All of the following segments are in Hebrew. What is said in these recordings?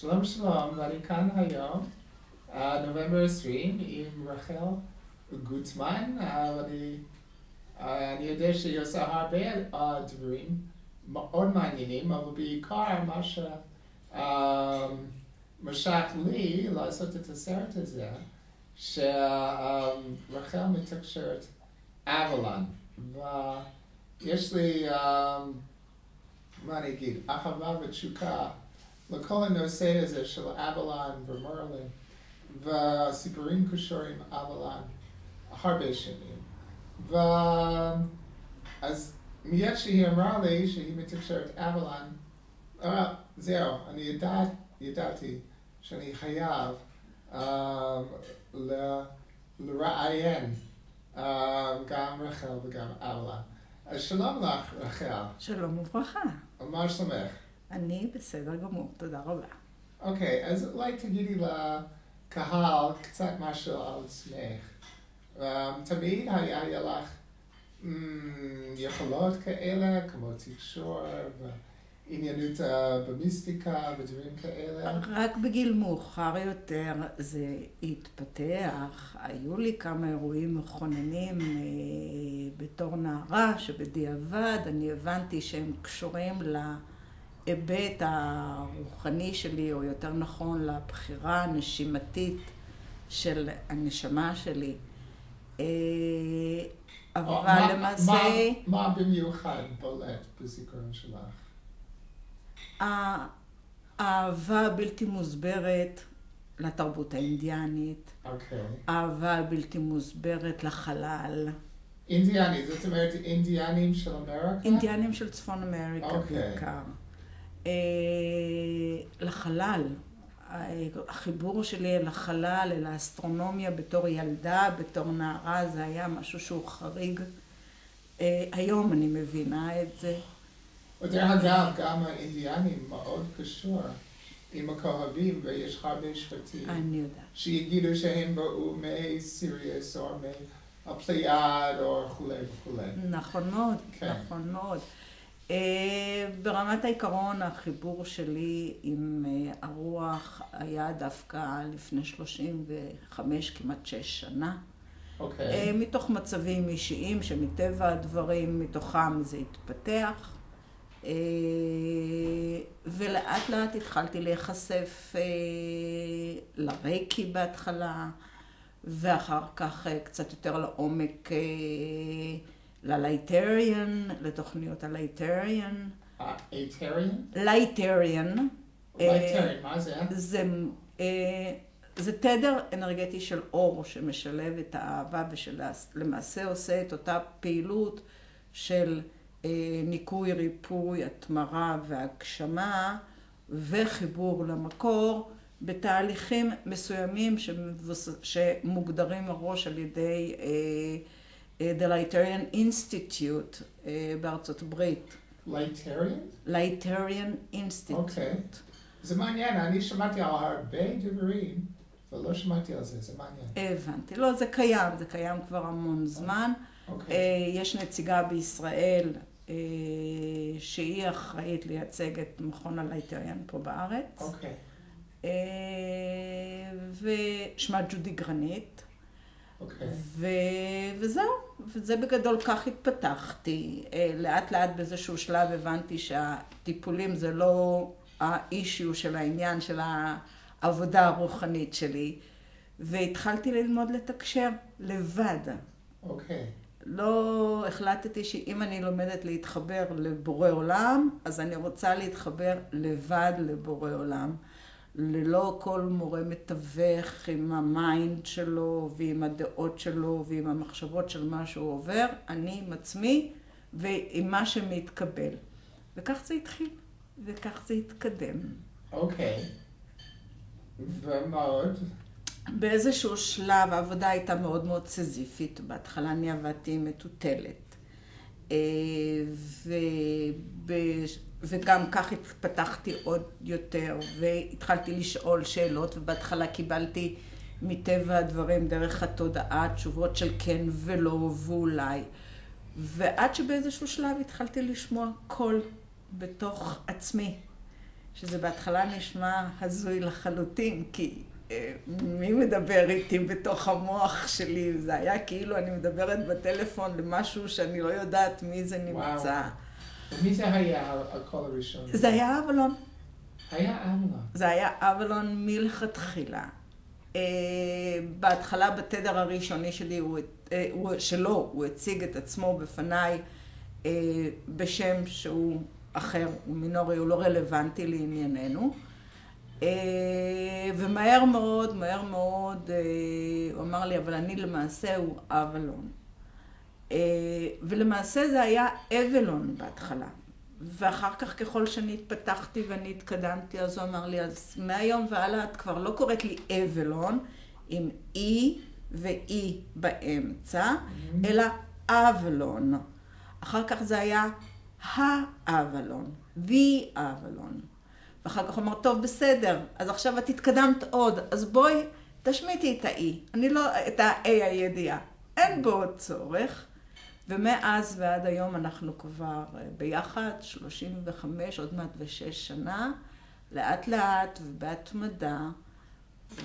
שלום שלום, ואני כאן היום, אה, נובמבר 20, עם רחל גוטמן, ואני אה, אני יודע שהיא עושה הרבה אה, דברים מאוד מעניינים, אבל בעיקר מה שמשך לי לעשות את הסרט הזה, שרחל מתקשרת אבלן, ויש לי, מה אני אגיד, אהבה ותשוקה לכל הנושא הזה של אבלן ומרלין, וסיפורים קשורים אבלן הרבה שנים. ואז מיד שהיא אמרה לי שהיא מתקשרת אבלן, אה, זהו, אני ידעת, ידעתי שאני חייב אה, לראיין אה, גם רחל וגם אבלן. אז שלום לך, רחל. שלום וברכה. מה שלומך? אני בסדר גמור, תודה רבה. אוקיי, okay, אז אולי תגידי לקהל קצת משהו על עצמך. Um, תמיד היה לך um, יכולות כאלה, כמו תקשור ועניינות uh, במיסטיקה ודברים כאלה? רק בגיל מאוחר יותר זה התפתח. היו לי כמה אירועים מכוננים uh, בתור נערה, שבדיעבד אני הבנתי שהם קשורים ל... לה... ההיבט הרוחני שלי, או יותר נכון לבחירה הנשימתית של הנשמה שלי. אה, אבל למעשה... מה במיוחד בולט בזיכרון שלך? האהבה בלתי מוסברת לתרבות האינדיאנית. אוקיי. אהבה בלתי מוסברת לחלל. אינדיאני, זאת אומרת אינדיאנים של אמריקה? אינדיאנים של צפון אמריקה אוקיי. בעיקר. אה, לחלל. החיבור שלי אל החלל, אל האסטרונומיה בתור ילדה, בתור נערה, זה היה משהו שהוא חריג. אה, היום אני מבינה את זה. ודרך אגב, גם האינדיאנים מאוד קשור עם הכוכבים, ויש הרבה שבטים. אני יודעת. שיגידו שהם באו מסיריוס או מהפליאד או וכולי וכולי. נכון מאוד, כן. נכון מאוד. אה, ברמת העיקרון, החיבור שלי עם אה, הרוח היה דווקא לפני 35, כמעט 6 שנה. אוקיי. Okay. מתוך מצבים אישיים שמטבע הדברים, מתוכם זה התפתח. אה, ולאט לאט התחלתי להיחשף לרייקי בהתחלה, ואחר כך קצת יותר לעומק ל Lightarian, לתוכניות ה Lightarian. אייטריאן? Lightarian. Lightarian, מה זה? זה, אה, זה תדר אנרגטי של אור שמשלב את האהבה ושלמעשה עושה את אותה פעילות של אה, ניקוי, ריפוי, התמרה והגשמה וחיבור למקור בתהליכים מסוימים שמוגדרים מראש על ידי אה, The Lightarian Institute בארצות הברית. Lightarian? Lightarian Institute. אוקיי. זה מעניין, אני שמעתי על הרבה דברים, ולא שמעתי על זה, זה מעניין. הבנתי. לא, זה קיים, זה קיים כבר המון זמן. אוקיי. יש נציגה בישראל שהיא אחראית לייצג את מכון ה Lightarian פה בארץ. אוקיי. ושמה ג'ודי גרנית. אוקיי. ו... וזהו, וזה בגדול כך התפתחתי. אה, לאט לאט באיזשהו שלב הבנתי שהטיפולים זה לא ה issue של העניין של העבודה הרוחנית שלי, והתחלתי ללמוד לתקשר לבד. אוקיי. לא החלטתי שאם אני לומדת להתחבר לבורא עולם, אז אני רוצה להתחבר לבד לבורא עולם. ללא כל מורה מתווך עם ה mind שלו ועם הדעות שלו ועם המחשבות של מה שהוא עובר, אני עם עצמי ועם מה שמתקבל. וכך זה התחיל, וכך זה התקדם. אוקיי. ומה עוד? באיזשהו שלב העבודה הייתה מאוד מאוד סזיפית. בהתחלה אני עבדתי מטוטלת. אה, וב... וגם כך התפתחתי עוד יותר, והתחלתי לשאול שאלות, ובהתחלה קיבלתי מטבע הדברים דרך התודעה תשובות של כן ולא ואולי. ועד שבאיזשהו שלב התחלתי לשמוע קול בתוך עצמי, שזה בהתחלה נשמע הזוי לחלוטין, כי אה, מי מדבר איתי בתוך המוח שלי? זה היה כאילו אני מדברת בטלפון למשהו שאני לא יודעת מי זה נמצא. וואו. ומי זה היה הקול הראשון? זה היה אבלון. היה אבלון. זה היה אבלון מלכתחילה. Uh, בהתחלה בתדר הראשוני שלי, הוא, uh, הוא, שלו, הוא הציג את עצמו בפניי uh, בשם שהוא אחר, הוא מינורי, הוא לא רלוונטי לענייננו. ומהר מאוד, מהר מאוד, הוא אמר לי, אבל אני למעשה הוא אבלון. Uh, ולמעשה זה היה אבלון בהתחלה. ואחר כך ככל שאני התפתחתי ואני התקדמתי, אז הוא אמר לי, אז מהיום והלאה את כבר לא קוראת לי אבלון, עם אי ואי באמצע, mm-hmm. אלא אבלון. אחר כך זה היה האבלון, the אבלון. ואחר כך הוא אמר, טוב, בסדר, אז עכשיו את התקדמת עוד, אז בואי, תשמיטי את האי, אני לא, את ה-A הידיעה. אין בו עוד צורך. ומאז ועד היום אנחנו כבר אה, ביחד, 35, עוד מעט ושש שנה, לאט לאט ובהתמדה,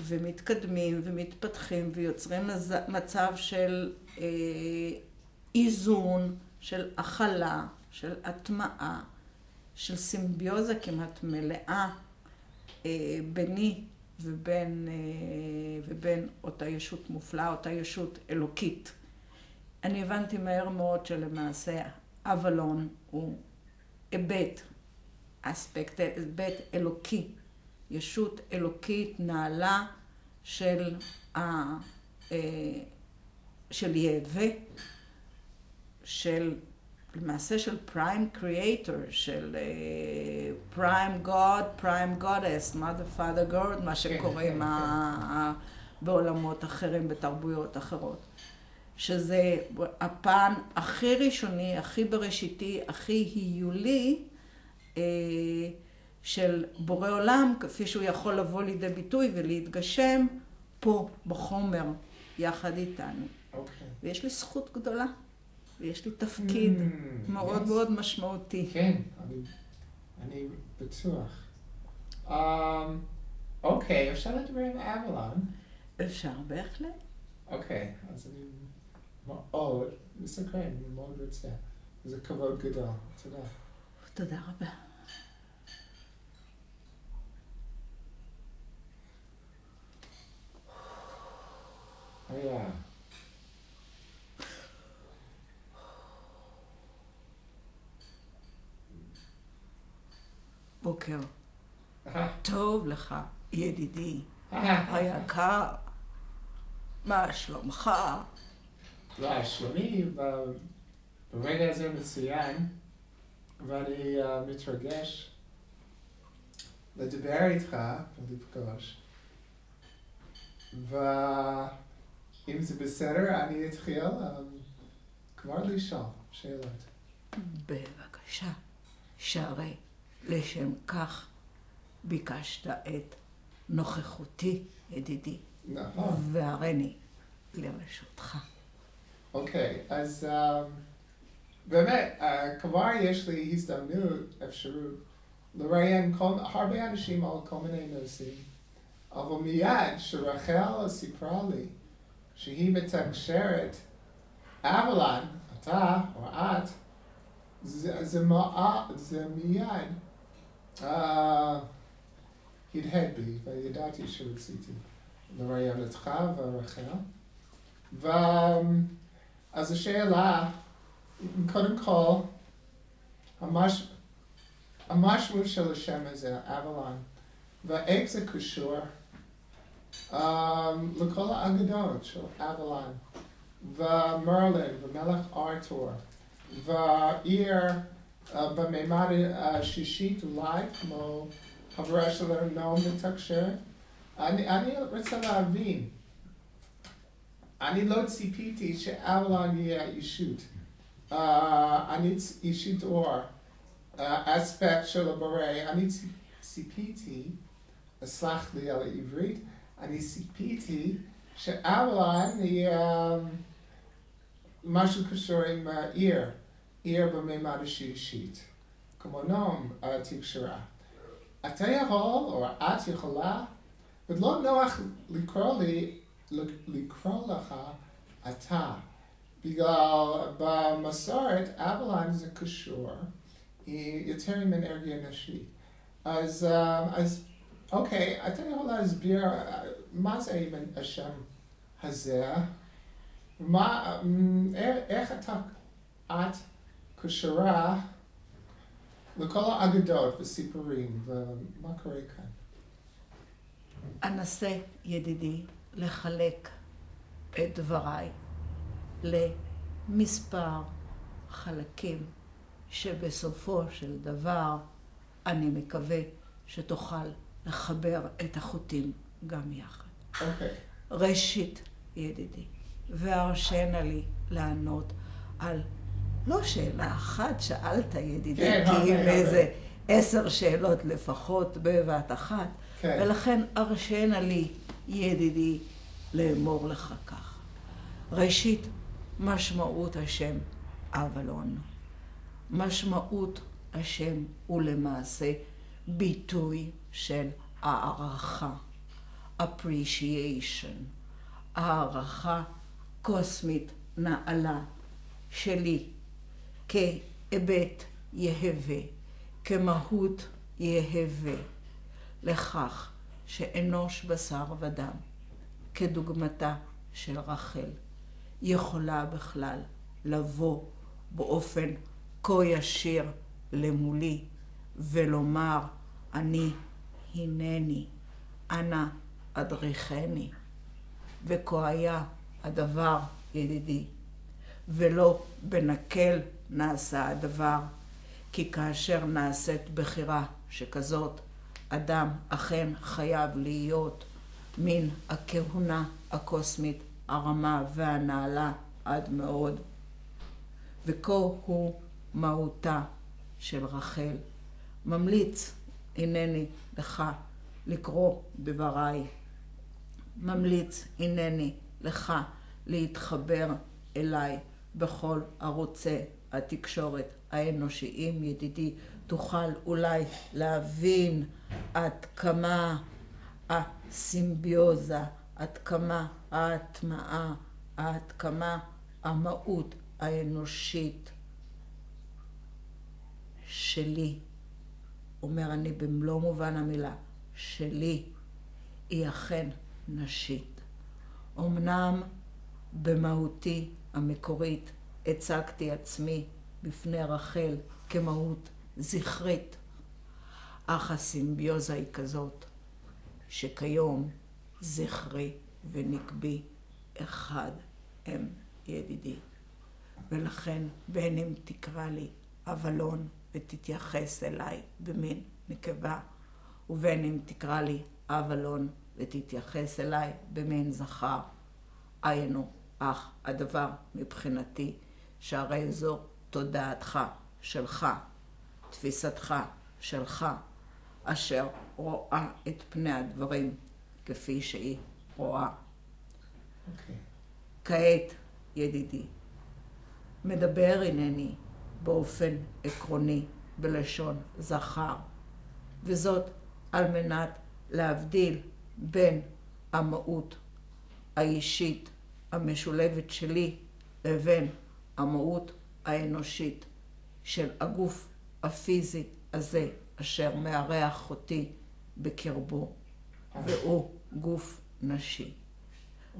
ומתקדמים ומתפתחים ויוצרים מצב של אה, איזון, של הכלה, של הטמעה, של סימביוזה כמעט מלאה אה, ביני ובין, אה, ובין אותה ישות מופלאה, אותה ישות אלוקית. אני הבנתי מהר מאוד שלמעשה אבלון הוא היבט, אספקט, היבט אלוקי, ישות אלוקית נעלה של, ה, אה, של יהווה, של למעשה של פריים קריאטור, של פריים גוד, פריים גודס, mother father god, מה שקוראים כן, כן, כן. בעולמות אחרים, בתרבויות אחרות. שזה הפן הכי ראשוני, הכי בראשיתי, הכי היולי אה, של בורא עולם, כפי שהוא יכול לבוא לידי ביטוי ולהתגשם פה, בחומר, יחד איתנו. Okay. אוקיי. ויש לי זכות גדולה, ויש לי תפקיד mm, מאוד yes. מאוד משמעותי. כן, אני, אני בטוח. אוקיי, um, okay, אפשר לדבר עם אבלון? אפשר בהחלט. אוקיי, okay, אז אני... או, מסקרן, אני מאוד רוצה. זה כבוד גדול. תודה. תודה רבה. היה. בוקר. טוב לך, ידידי, היקר. מה שלומך? לא, שלומי ברגע הזה מצוין, ואני uh, מתרגש לדבר איתך ולפגוש. ואם זה בסדר, אני אתחיל um, כבר לשאול שאלות. בבקשה, שהרי לשם כך ביקשת את נוכחותי, ידידי. נכון. והריני לרשותך. אוקיי, אז um, באמת, uh, כבר יש לי הזדמנות, אפשרות, לראיין הרבה אנשים על כל מיני נושאים, אבל מיד שרחל סיפרה לי שהיא מתקשרת, אבלן, אתה או את, זה, זה, מע, זה מיד uh, הדהד בי, וידעתי שרציתי לראיין אותך ורחל. ו... אז השאלה, קודם כל, המש... המשמעות של השם הזה, אבלון, ואיך זה קשור um, לכל האגדות של אבלון, ומרלין, ומלך ארתור, והעיר uh, במימד השישית אולי, כמו חברה שלנו נאום מתקשרת. אני, אני רוצה להבין. אני לא ציפיתי שאבלון יהיה אישות. Uh, אני אישית אור, אספקט של הבורא. אני ציפיתי, סלח לי על העברית, אני ציפיתי שאבלון יהיה משהו קשור עם עיר, עיר במימד השישית, כמו נום תקשרה. אתה יכול, או את יכולה, ולא נוח לקרוא לי, לקרוא לך אתה. בגלל במסורת אבלן זה קשור יותר עם אנרגיה נשית. אז, אז אוקיי, אתה יכול להסביר מה זה עם השם הזה? מה, איך אתה, את קשורה לכל האגדות וסיפורים, ומה קורה כאן? אנסה, ידידי, לחלק את דבריי למספר חלקים שבסופו של דבר אני מקווה שתוכל לחבר את החוטים גם יחד. אוקיי. Okay. ראשית, ידידי, והרשנה לי לענות על לא שאלה אחת שאלת, ידידי, כן, כי אם איזה עשר שאלות לפחות בבת אחת, כן. ולכן הרשנה לי, ידידי, לאמור לך כך. ראשית, משמעות השם אבלון. משמעות השם הוא למעשה ביטוי של הערכה, appreciation, הערכה קוסמית נעלה שלי כהיבט יהווה, כמהות יהווה, לכך שאנוש בשר ודם, כדוגמתה של רחל, יכולה בכלל לבוא באופן כה ישיר למולי ולומר, אני הנני, אנא אדריכני. וכה היה הדבר, ידידי, ולא בנקל נעשה הדבר, כי כאשר נעשית בחירה שכזאת, אדם אכן חייב להיות מן הכהונה הקוסמית הרמה והנעלה עד מאוד. וכה הוא מהותה של רחל. ממליץ, הנני לך, לקרוא דבריי. ממליץ, הנני לך, להתחבר אליי בכל ערוצי התקשורת האנושיים, ידידי, תוכל אולי להבין עד כמה הסימביוזה, עד כמה ההטמעה, עד כמה המהות האנושית שלי, אומר אני במלוא מובן המילה, שלי, היא אכן נשית. אמנם במהותי המקורית הצגתי עצמי בפני רחל כמהות זכרית, אך הסימביוזה היא כזאת, שכיום זכרי ונקבי אחד הם ידידי. ולכן בין אם תקרא לי אבלון ותתייחס אליי במין נקבה, ובין אם תקרא לי אבלון ותתייחס אליי במין זכר, היינו, אך הדבר מבחינתי, שהרי זו תודעתך שלך, תפיסתך שלך, אשר רואה את פני הדברים כפי שהיא רואה. Okay. אוקיי. כעת, ידידי, מדבר הנני באופן עקרוני בלשון זכר, וזאת על מנת להבדיל בין המהות האישית המשולבת שלי לבין המהות האנושית של הגוף הפיזי הזה אשר מארח אותי בקרבו, והוא גוף נשי.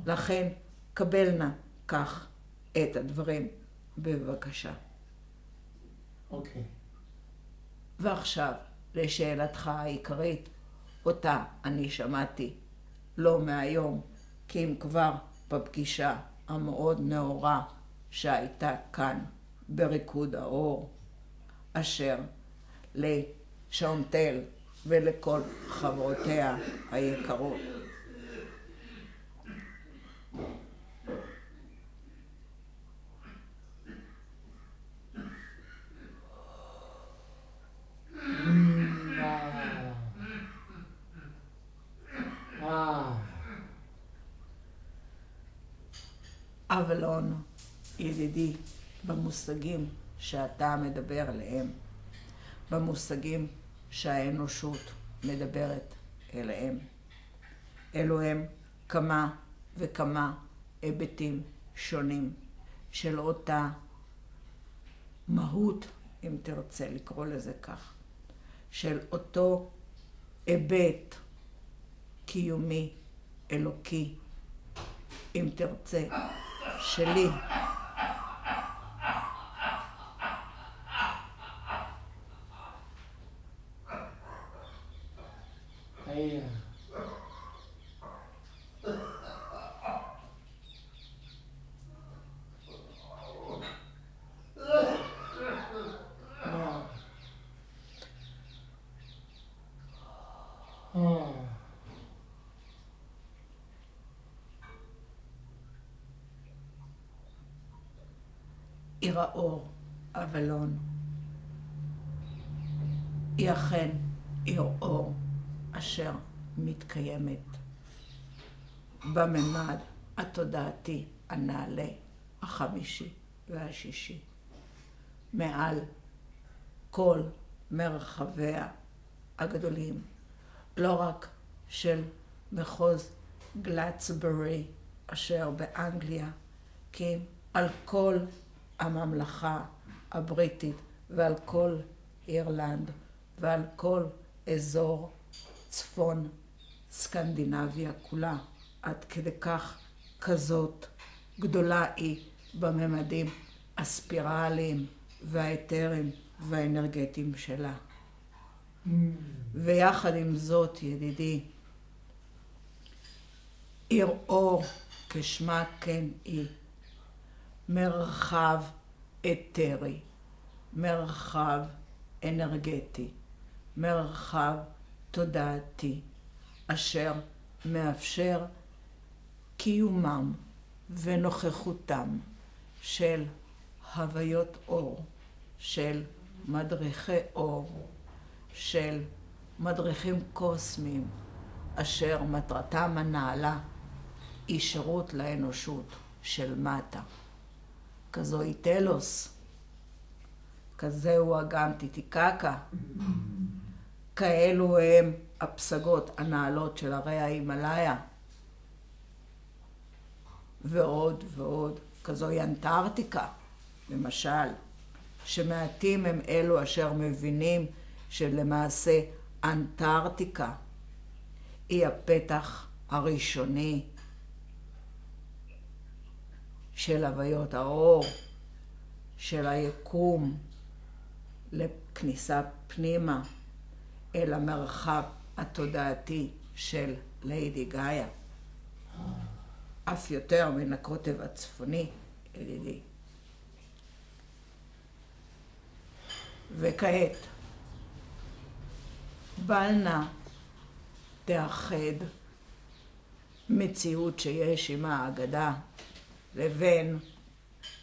לכן קבל נא כך את הדברים בבקשה. אוקיי. Okay. ועכשיו, לשאלתך העיקרית, אותה אני שמעתי לא מהיום, כי אם כבר בפגישה המאוד נאורה שהייתה כאן בריקוד האור, אשר לשונטל ולכל חברותיה היקרות. אבלון, ידידי, במושגים שאתה מדבר עליהם, במושגים שהאנושות מדברת אליהם. אלו הם כמה וכמה היבטים שונים של אותה מהות, אם תרצה לקרוא לזה כך, של אותו היבט קיומי, אלוקי, אם תרצה, שלי. עיר האור, אבלון. היא אכן עיר אור אשר מתקיימת בממד התודעתי הנעלה החמישי והשישי. מעל כל מרחביה הגדולים, לא רק של מחוז גלצברי אשר באנגליה, כי על כל הממלכה הבריטית ועל כל אירלנד ועל כל אזור צפון סקנדינביה כולה. עד כדי כך כזאת גדולה היא בממדים הספירליים והאתריים והאנרגטיים שלה. ויחד עם זאת, ידידי, עיר אור כשמה כן היא. מרחב אתרי, מרחב אנרגטי, מרחב תודעתי, אשר מאפשר קיומם ונוכחותם של הוויות אור, של מדריכי אור, של מדריכים קוסמיים, אשר מטרתם הנעלה היא שירות לאנושות של מטה. כזוהי טלוס, כזהו אגם טיטיקקה, כאלו הם הפסגות הנעלות של הרי ההימאליה, ועוד ועוד, כזוהי אנטארקטיקה, למשל, שמעטים הם אלו אשר מבינים שלמעשה אנטארקטיקה היא הפתח הראשוני של הוויות האור, של היקום, לכניסה פנימה אל המרחב התודעתי של ליידי גאיה. אף יותר מן הקוטב הצפוני, ידידי. וכעת, בל נא תאחד מציאות שיש עימה אגדה לבין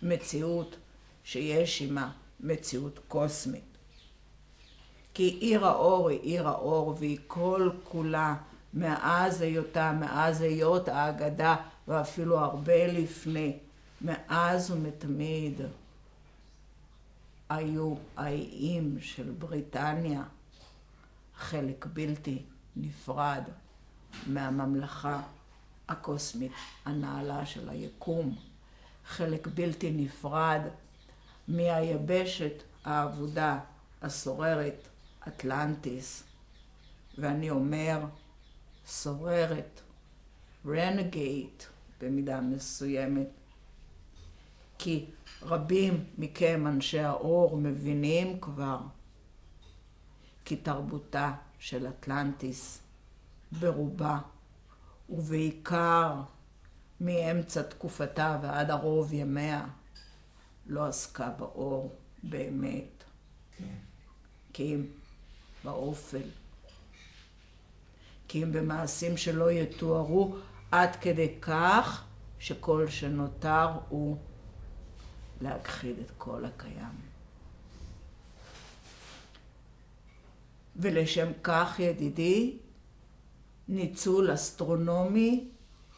מציאות שיש עימה מציאות קוסמית. כי עיר האור היא עיר האור והיא כל כולה מאז היותה, מאז היות האגדה ואפילו הרבה לפני, מאז ומתמיד היו האיים של בריטניה חלק בלתי נפרד מהממלכה הקוסמית הנעלה של היקום, חלק בלתי נפרד מהיבשת האבודה הסוררת אטלנטיס, ואני אומר סוררת, רנגייט במידה מסוימת, כי רבים מכם אנשי האור מבינים כבר כי תרבותה של אטלנטיס ברובה ובעיקר מאמצע תקופתה ועד ערוב ימיה, לא עסקה באור באמת. כן. כי אם באופל. כי אם במעשים שלא יתוארו עד כדי כך שכל שנותר הוא להכחיד את כל הקיים. ולשם כך, ידידי, ניצול אסטרונומי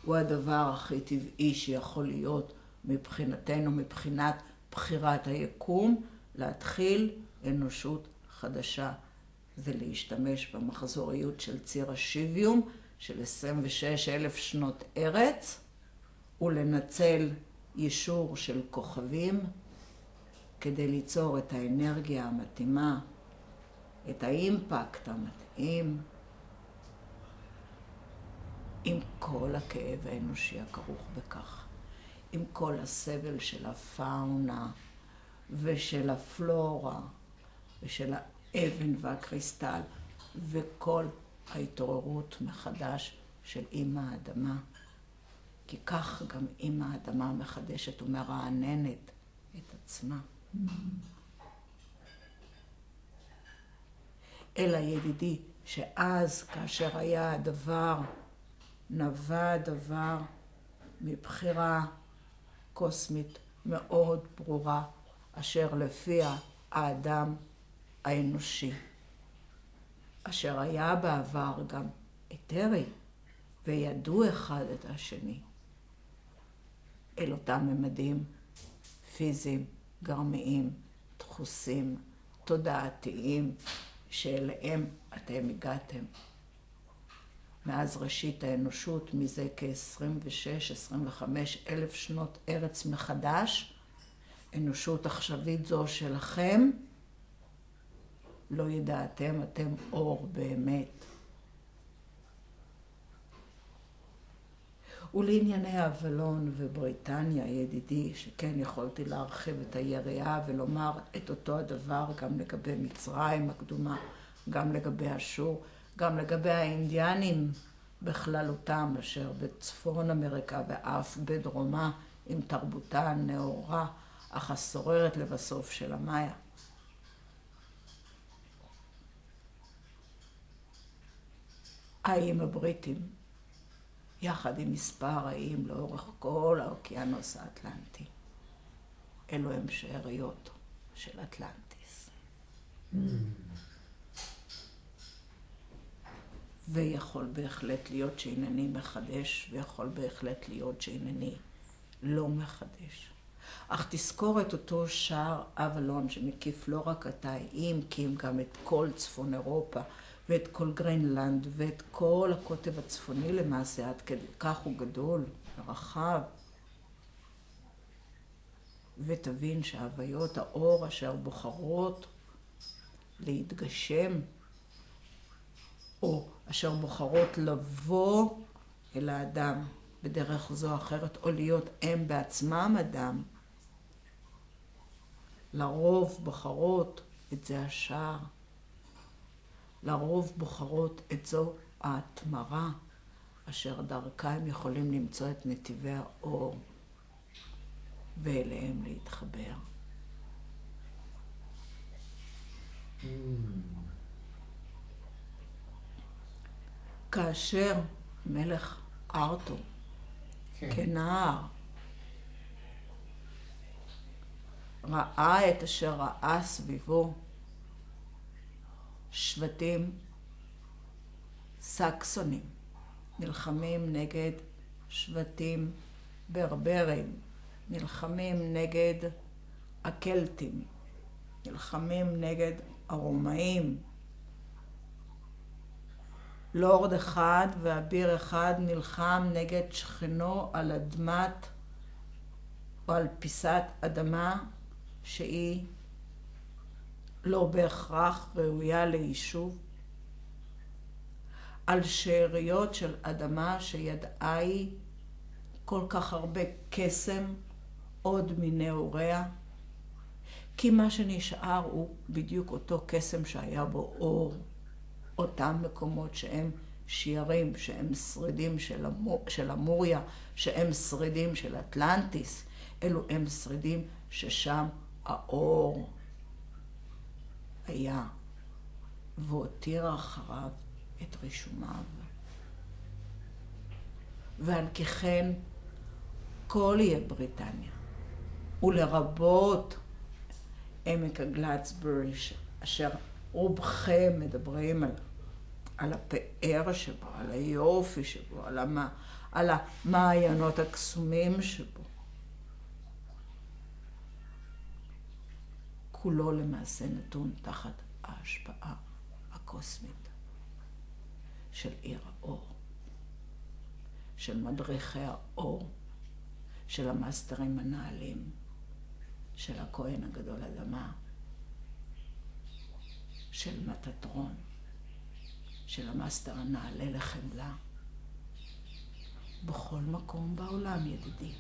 הוא הדבר הכי טבעי שיכול להיות מבחינתנו, מבחינת בחירת היקום, להתחיל אנושות חדשה. זה להשתמש במחזוריות של ציר השיביום של 26 אלף שנות ארץ ולנצל יישור של כוכבים כדי ליצור את האנרגיה המתאימה, את האימפקט המתאים, עם כל הכאב האנושי הכרוך בכך, עם כל הסבל של הפאונה ושל הפלורה ושל האבן והקריסטל וכל ההתעוררות מחדש של אימא האדמה. כי כך גם אימא האדמה מחדשת ומרעננת את עצמה. אלא ידידי, שאז כאשר היה הדבר, נבע הדבר מבחירה קוסמית מאוד ברורה, אשר לפיה האדם האנושי, אשר היה בעבר גם אתרי, וידעו אחד את השני, אל אותם ממדים פיזיים, גרמיים, דחוסים, תודעתיים, שאליהם אתם הגעתם. מאז ראשית האנושות, מזה כ-26-25 אלף שנות ארץ מחדש, אנושות עכשווית זו שלכם, לא ידעתם, אתם אור באמת. ולענייני אבלון ובריטניה, ידידי, שכן יכולתי להרחיב את היריעה ולומר את אותו הדבר גם לגבי מצרים הקדומה, גם לגבי אשור, גם לגבי האינדיאנים בכללותם, אשר בצפון אמריקה ואף בדרומה, עם תרבותה הנאורה, אך השוררת לבסוף של המאיה. האיים הבריטים יחד עם מספר האיים לאורך כל האוקיינוס האטלנטי. אלו הם שאריות של אטלנטיס. Mm. ויכול בהחלט להיות שהנני מחדש, ויכול בהחלט להיות שהנני לא מחדש. אך תזכור את אותו שער אבלון שמקיף לא רק את האיים, כי אם גם את כל צפון אירופה, ואת כל גרינלנד, ואת כל הקוטב הצפוני למעשה, עד כדי כך הוא גדול ורחב. ותבין שהוויות האור אשר בוחרות להתגשם, או אשר בוחרות לבוא אל האדם בדרך זו או אחרת, או להיות הם בעצמם אדם, לרוב בוחרות את זה השער. לרוב בוחרות את זו ההתמרה, אשר דרכה הם יכולים למצוא את נתיבי האור ואליהם להתחבר. Mm. כאשר מלך ארתור, כן. כנער, ראה את אשר ראה סביבו, שבטים סקסונים נלחמים נגד שבטים ברברים, נלחמים נגד הקלטים, נלחמים נגד הרומאים. לורד אחד ואביר אחד נלחם נגד שכנו על אדמת או על פיסת אדמה שהיא לא בהכרח ראויה ליישוב, על שאריות של אדמה שידעה היא כל כך הרבה קסם עוד מנעוריה, כי מה שנשאר הוא בדיוק אותו קסם שהיה בו אור, אותם מקומות שהם שיערים, שהם שרידים של, המור, של המוריה, שהם שרידים של אטלנטיס, אלו הם שרידים ששם האור היה, והותיר אחריו את רישומיו. ועל כן כל יהיה בריטניה, ולרבות עמק הגלצברי, אשר רובכם מדברים על, על הפאר שבו, על היופי שבו, על, המה, על המעיינות הקסומים שבו. כולו למעשה נתון תחת ההשפעה קוסמית של עיר האור, של מדריכי האור, של המאסטרים הנעלים, של הכהן הגדול אדמה, של מטטרון, של המאסטר הנעלה לחמלה. בכל מקום בעולם, ידידי.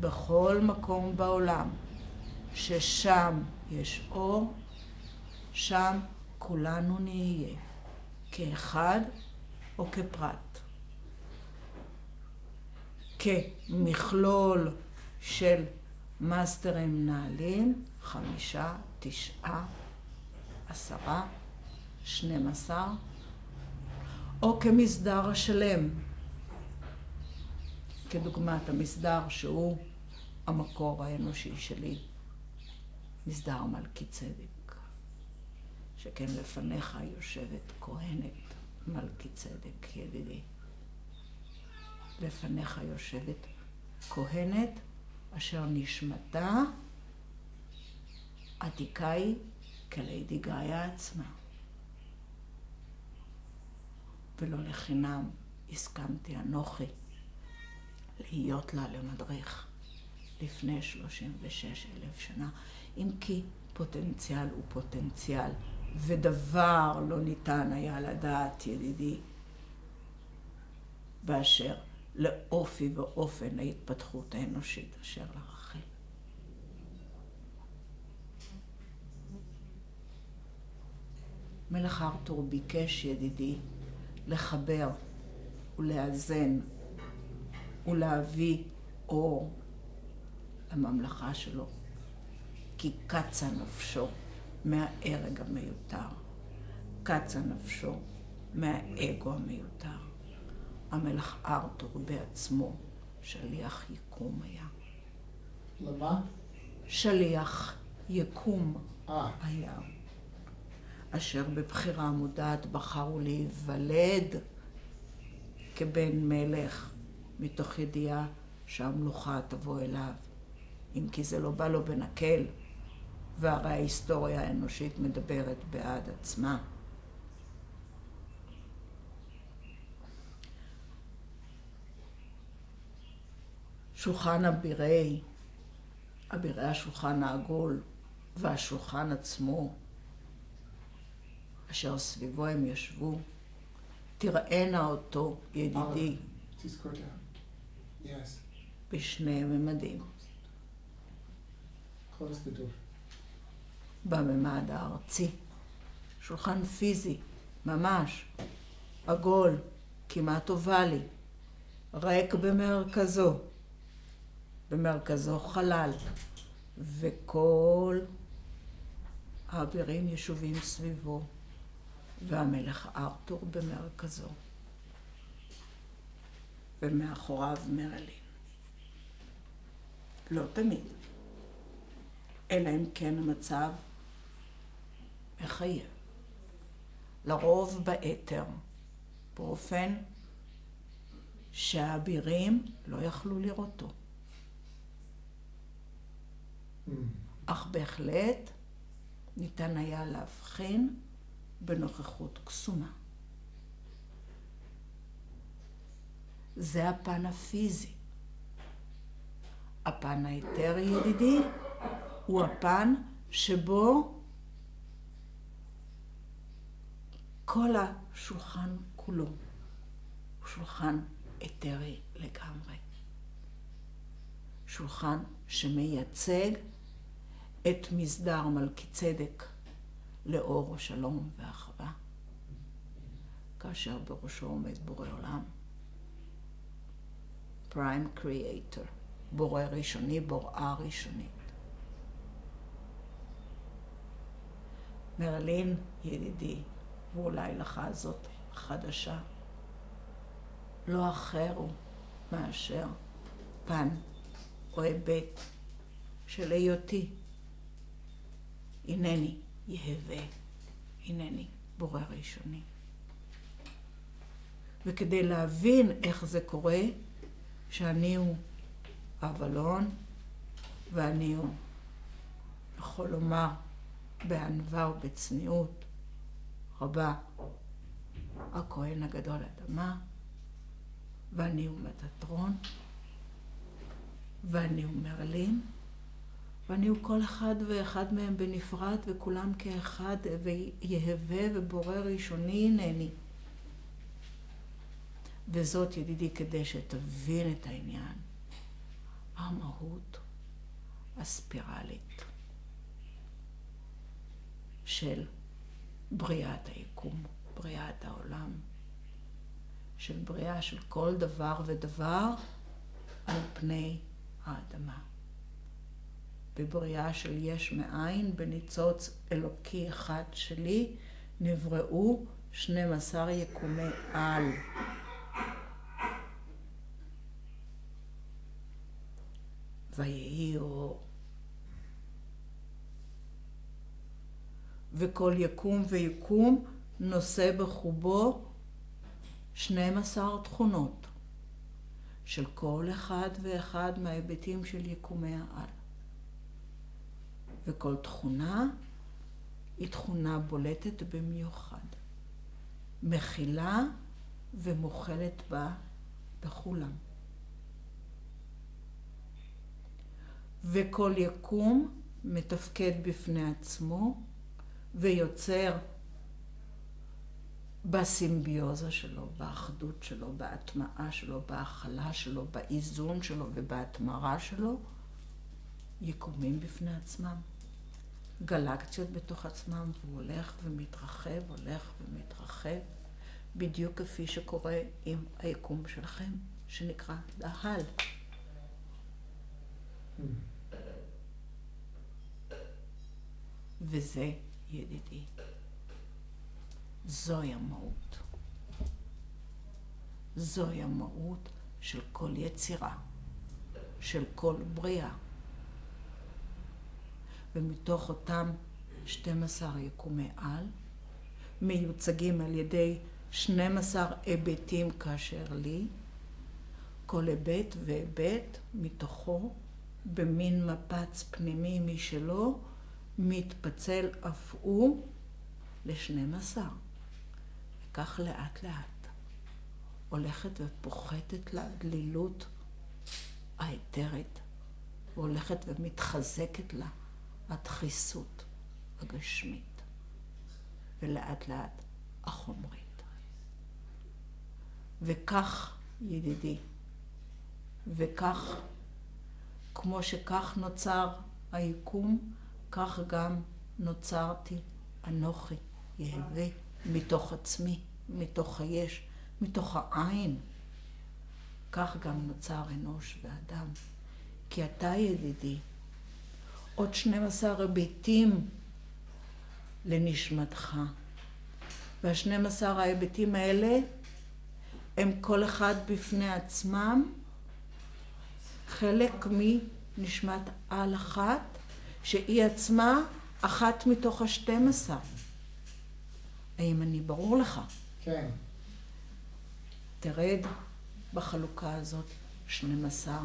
בכל מקום בעולם ששם יש אור, שם כולנו נהיה, כאחד או כפרט. כמכלול של מאסטרים מנהלים, חמישה, תשעה, עשרה, שנים עשר, או כמסדר השלם, כדוגמת המסדר שהוא המקור האנושי שלי, מסדר מלכי צדק, שכן לפניך יושבת כהנת מלכי צדק, ידידי. לפניך יושבת כהנת אשר נשמתה עתיקה היא כלידי גאיה עצמה. ולא לחינם הסכמתי אנוכי להיות לה למדריך לפני 36 אלף שנה, אם כי פוטנציאל הוא פוטנציאל, ודבר לא ניתן היה לדעת, ידידי, באשר לאופי ואופן ההתפתחות האנושית אשר לרחל. מלך ארתור ביקש, ידידי, לחבר ולאזן ולהביא אור לממלכה שלו, כי קצה נפשו מההרג המיותר, קצה נפשו מהאגו המיותר. המלך ארתור בעצמו שליח יקום היה. למה? שליח יקום אה. היה, אשר בבחירה מודעת בחרו להיוולד כבן מלך, מתוך ידיעה שהמלוכה תבוא אליו, אם כי זה לא בא לו בנקל, והרי ההיסטוריה האנושית מדברת בעד עצמה. שולחן אבירי, אבירי השולחן העגול והשולחן עצמו, אשר סביבו הם ישבו, תראינה אותו, ידידי. Yes. בשני ממדים. בממד הארצי. שולחן פיזי, ממש, עגול, כמעט אובלי, ריק במרכזו, במרכזו חלל, וכל האבירים ישובים סביבו, והמלך ארתור במרכזו, ומאחוריו מרלין. לא תמיד, אלא אם כן המצב מחייב. לרוב באתר, באופן שהאבירים לא יכלו לראותו. Hmm. אך בהחלט ניתן היה להבחין בנוכחות קסומה. זה הפן הפיזי. הפן האתרי, ידידי, הוא הפן שבו כל השולחן כולו הוא שולחן אתרי לגמרי. שולחן שמייצג את מסדר מלכי צדק לאור השלום והאחווה, כאשר בראשו עומד בורא עולם. פריים קריאייטור, בורא ראשוני, בוראה ראשונית. מרלין, ידידי, ואולי לך זאת חדשה, לא אחר הוא מאשר פן או היבט של היותי. הנני יהווה, הנני בורא ראשוני. וכדי להבין איך זה קורה, שאני הוא אבלון ואני הוא, יכול לומר בענווה ובצניעות, רבה הכהן הגדול אדמה, ואני הוא מטטרון, ואני הוא מרלין, ואני הוא כל אחד ואחד מהם בנפרד, וכולם כאחד, ויהווה ובורא ראשוני הנני. וזאת, ידידי, כדי שתבין את העניין, המהות הספירלית של בריאת היקום, בריאת העולם, של בריאה של כל דבר ודבר על פני האדמה. בבריאה של יש מאין, בניצוץ אלוקי אחד שלי, נבראו 12 יקומי על. ויהי אור. וכל יקום ויקום נושא בחובו 12 תכונות של כל אחד ואחד מההיבטים של יקומי העל. וכל תכונה היא תכונה בולטת במיוחד, מכילה ומוכלת בה בכולם. וכל יקום מתפקד בפני עצמו ויוצר בסימביוזה שלו, באחדות שלו, בהטמעה שלו, בהכלה שלו, באיזון שלו ובהתמרה שלו, יקומים בפני עצמם. גלקציות בתוך עצמם, והוא הולך ומתרחב, הולך ומתרחב, בדיוק כפי שקורה עם היקום שלכם, שנקרא דהל. וזה, ידידי, זוהי המהות. זוהי המהות של כל יצירה, של כל בריאה. ומתוך אותם 12 יקומי על, מיוצגים על ידי 12 היבטים כאשר לי, כל היבט והיבט מתוכו, במין מפץ פנימי משלו, מתפצל אף הוא לשנים עשר. וכך לאט לאט הולכת ופוחתת לה הדלילות האתרית, והולכת ומתחזקת לה הדחיסות הגשמית, ולאט לאט החומרית. וכך, ידידי, וכך, כמו שכך נוצר היקום, כך גם נוצרתי אנוכי, יהווה, מתוך עצמי, מתוך היש, מתוך העין. כך גם נוצר אנוש ואדם. כי אתה, ידידי, עוד 12 היבטים לנשמתך. וה-12 ההיבטים האלה הם כל אחד בפני עצמם חלק מנשמת על אחת, שהיא עצמה אחת מתוך השתים עשר. האם אני ברור לך? כן. תרד בחלוקה הזאת 12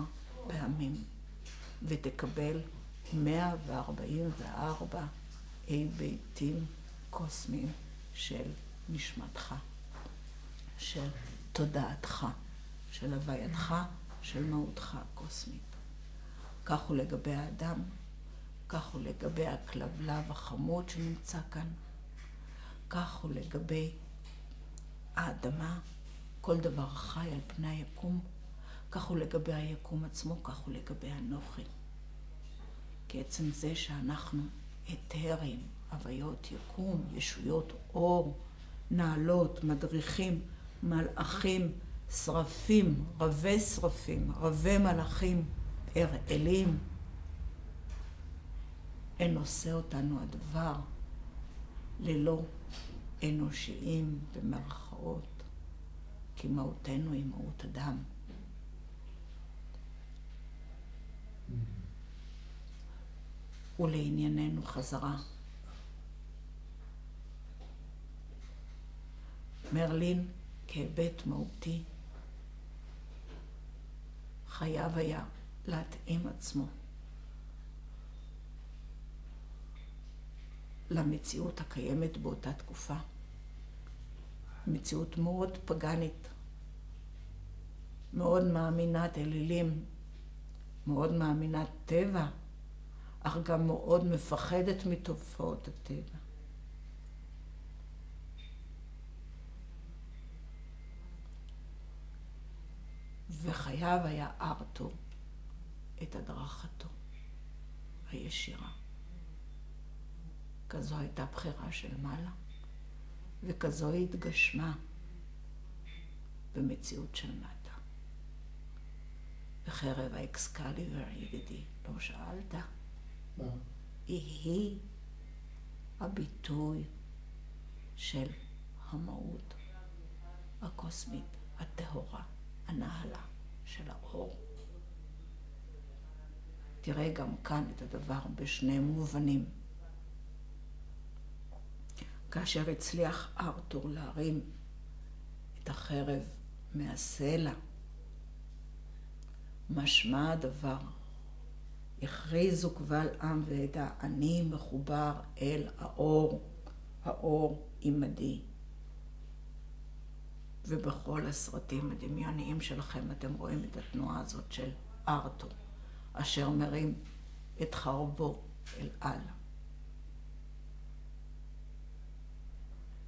פעמים, ותקבל 144 היבטים קוסמיים של נשמתך, של תודעתך, של הווייתך, של מהותך הקוסמית. כך הוא לגבי האדם, כך הוא לגבי הכלבלב החמוד שנמצא כאן, כך הוא לגבי האדמה, כל דבר חי על פני היקום, כך הוא לגבי היקום עצמו, כך הוא לגבי אנוכי. כי עצם זה שאנחנו אתרים, הוויות יקום, ישויות אור, נעלות, מדריכים, מלאכים, שרפים, רבי שרפים, רבי מלאכים, אראלים, אין עושה אותנו הדבר ללא אנושיים במרכאות, כי מהותנו היא מהות אדם. ולענייננו חזרה. מרלין כהיבט מהותי חייב היה להתאים עצמו למציאות הקיימת באותה תקופה, מציאות מאוד פגאנית, מאוד מאמינת אלילים, מאוד מאמינת טבע, אך גם מאוד מפחדת מתופעות הטבע. וחייב היה ארתור את הדרכתו הישירה. כזו הייתה בחירה של מעלה, וכזו התגשמה במציאות של מטה. וחרב האקסקליבר, ידידי, לא שאלת. היא הביטוי של המהות הקוסמית, הטהורה, הנעלה של האור. תראה גם כאן את הדבר בשני מובנים. כאשר הצליח ארתור להרים את החרב מהסלע, משמע הדבר, הכריזו קבל עם ועדה, אני מחובר אל האור, האור עמדי. ובכל הסרטים הדמיוניים שלכם אתם רואים את התנועה הזאת של ארתור, אשר מרים את חרבו אל על.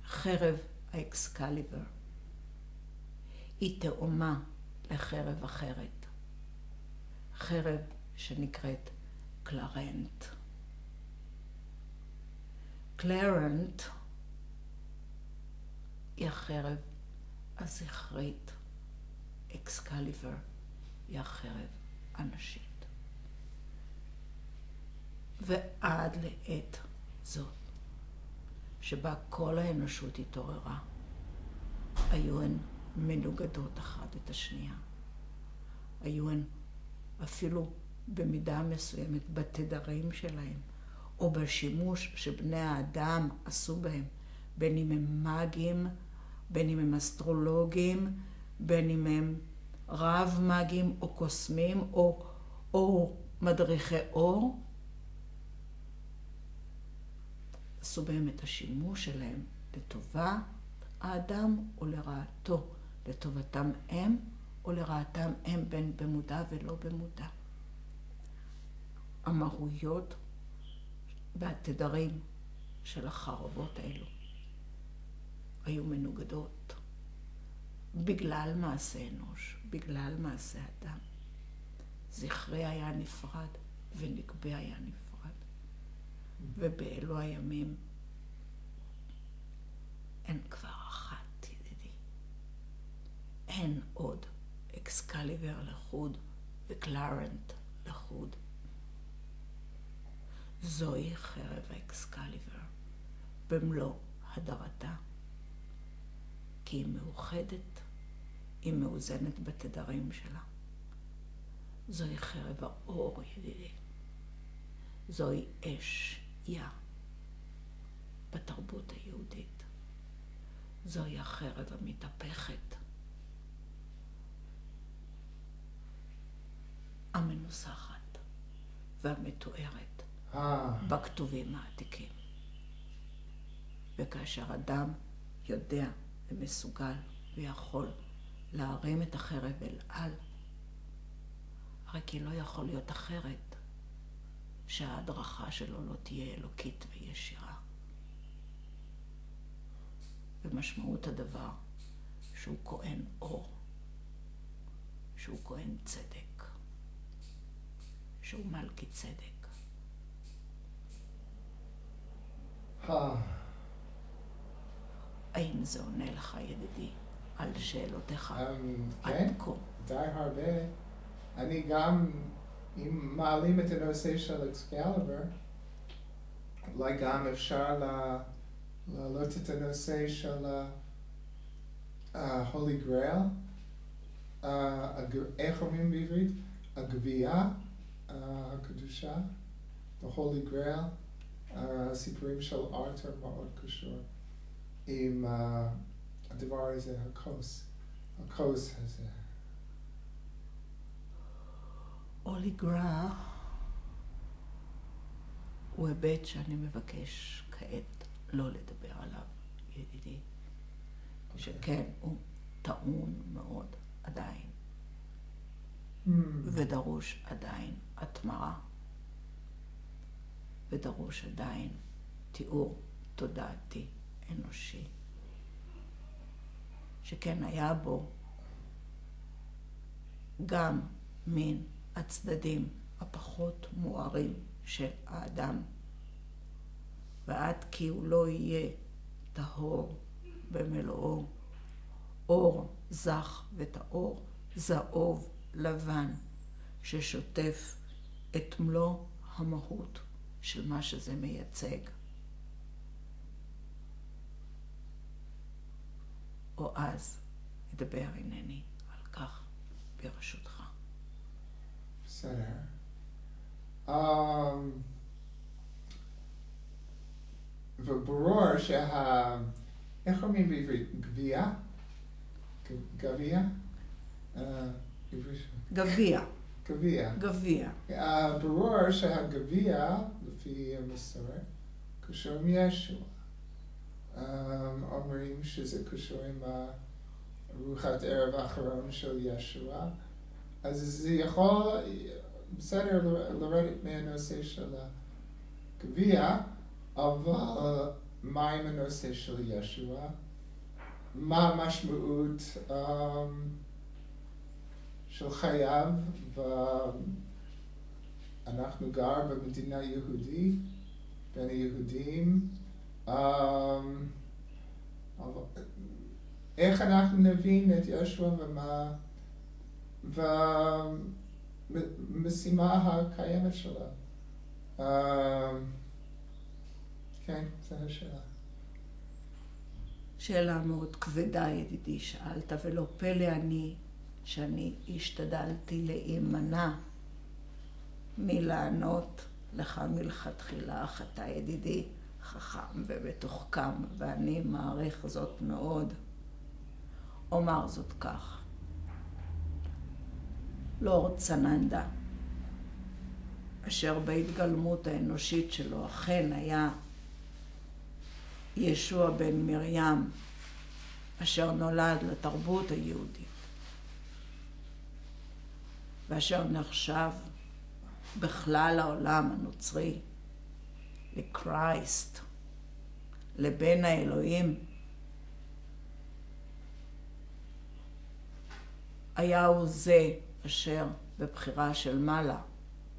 חרב האקסקליבר היא תאומה לחרב אחרת, חרב שנקראת קלרנט. קלרנט היא החרב הזכרית, אקסקליבר היא החרב הנשית. ועד לעת זאת, שבה כל האנושות התעוררה, היו הן מנוגדות אחת את השנייה. היו הן אפילו במידה מסוימת בתדרים שלהם, או בשימוש שבני האדם עשו בהם, בין אם הם מאגים, בין אם הם אסטרולוגים, בין אם הם רב מאגים או קוסמים או, או מדריכי אור. עשו בהם את השימוש שלהם לטובת האדם או לרעתו, לטובתם הם או לרעתם הם בין במודע ולא במודע. המהויות והתדרים של החרבות האלו היו מנוגדות בגלל מעשה אנוש, בגלל מעשה אדם. זכרי היה נפרד ונגבה היה נפרד. ובאלו הימים אין כבר אחת, ידידי. אין עוד אקסקליבר לחוד וקלרנט לחוד. זוהי חרב האקסקליבר במלוא הדרתה. כי היא מאוחדת, היא מאוזנת בתדרים שלה. זוהי חרב האור, ידידי. זוהי אש יה בתרבות היהודית. זוהי החרב המתהפכת, המנוסחת והמתוארת בכתובים העתיקים. וכאשר אדם יודע ומסוגל ויכול להרים את החרב אל על, הרי כי לא יכול להיות אחרת שההדרכה שלו לא תהיה אלוקית וישירה. ומשמעות הדבר שהוא כהן אור, שהוא כהן צדק, שהוא מלכי צדק. האם זה עונה לך, ידידי, על שאלותיך עד כה? די הרבה. אני גם, אם מעלים את הנושא של אקסקליבר, אולי גם אפשר להעלות את הנושא של הולי גרייל, איך אומרים בעברית? הגבייה הקדושה, the holy grail, הסיפורים של ארתר מאוד קשור. עם uh, הדבר הזה, הכוס, הכוס הזה. אוליגרה הוא היבט שאני מבקש כעת לא לדבר עליו, ידידי. שכן, הוא טעון מאוד עדיין, Hmm. ודרוש עדיין התמרה, ודרוש עדיין תיאור תודעתי אנושי, שכן היה בו גם מן הצדדים הפחות מוארים של האדם, ועד כי הוא לא יהיה טהור במלואו, אור זך וטהור, זהוב לבן, ששוטף את מלוא המהות של מה שזה מייצג. או אז אדבר הנני על כך ברשותך. בסדר. אמ, וברור שה... איך אומרים בעברית? גבייה? ג- גבייה? אה, עברית- גביע. גביע. ברור שהגביע, לפי המסורת, קשור עם ישו. אמ, אומרים שזה קשור עם ארוחת ערב האחרון של ישוע. אז זה יכול, בסדר, לרדת מהנושא של הגביע, אבל מה עם הנושא של ישוע? מה המשמעות um, של חייו, ואנחנו גר במדינה יהודית, בין היהודים. אבל איך אנחנו נבין את ישוע ומה, והמשימה הקיימת שלה. Um, כן, זו השאלה. שאלה מאוד כבדה, ידידי, שאלת, ולא פלא אני שאני השתדלתי להימנע מלענות לך מלכתחילה, אך אתה ידידי חכם ומתוחכם, ואני מעריך זאת מאוד. אומר זאת כך. לורד צננדה, אשר בהתגלמות האנושית שלו אכן היה ישוע בן מרים, אשר נולד לתרבות היהודית, ואשר נחשב בכלל העולם הנוצרי לקרייסט, לבן האלוהים, היה הוא זה אשר בבחירה של מעלה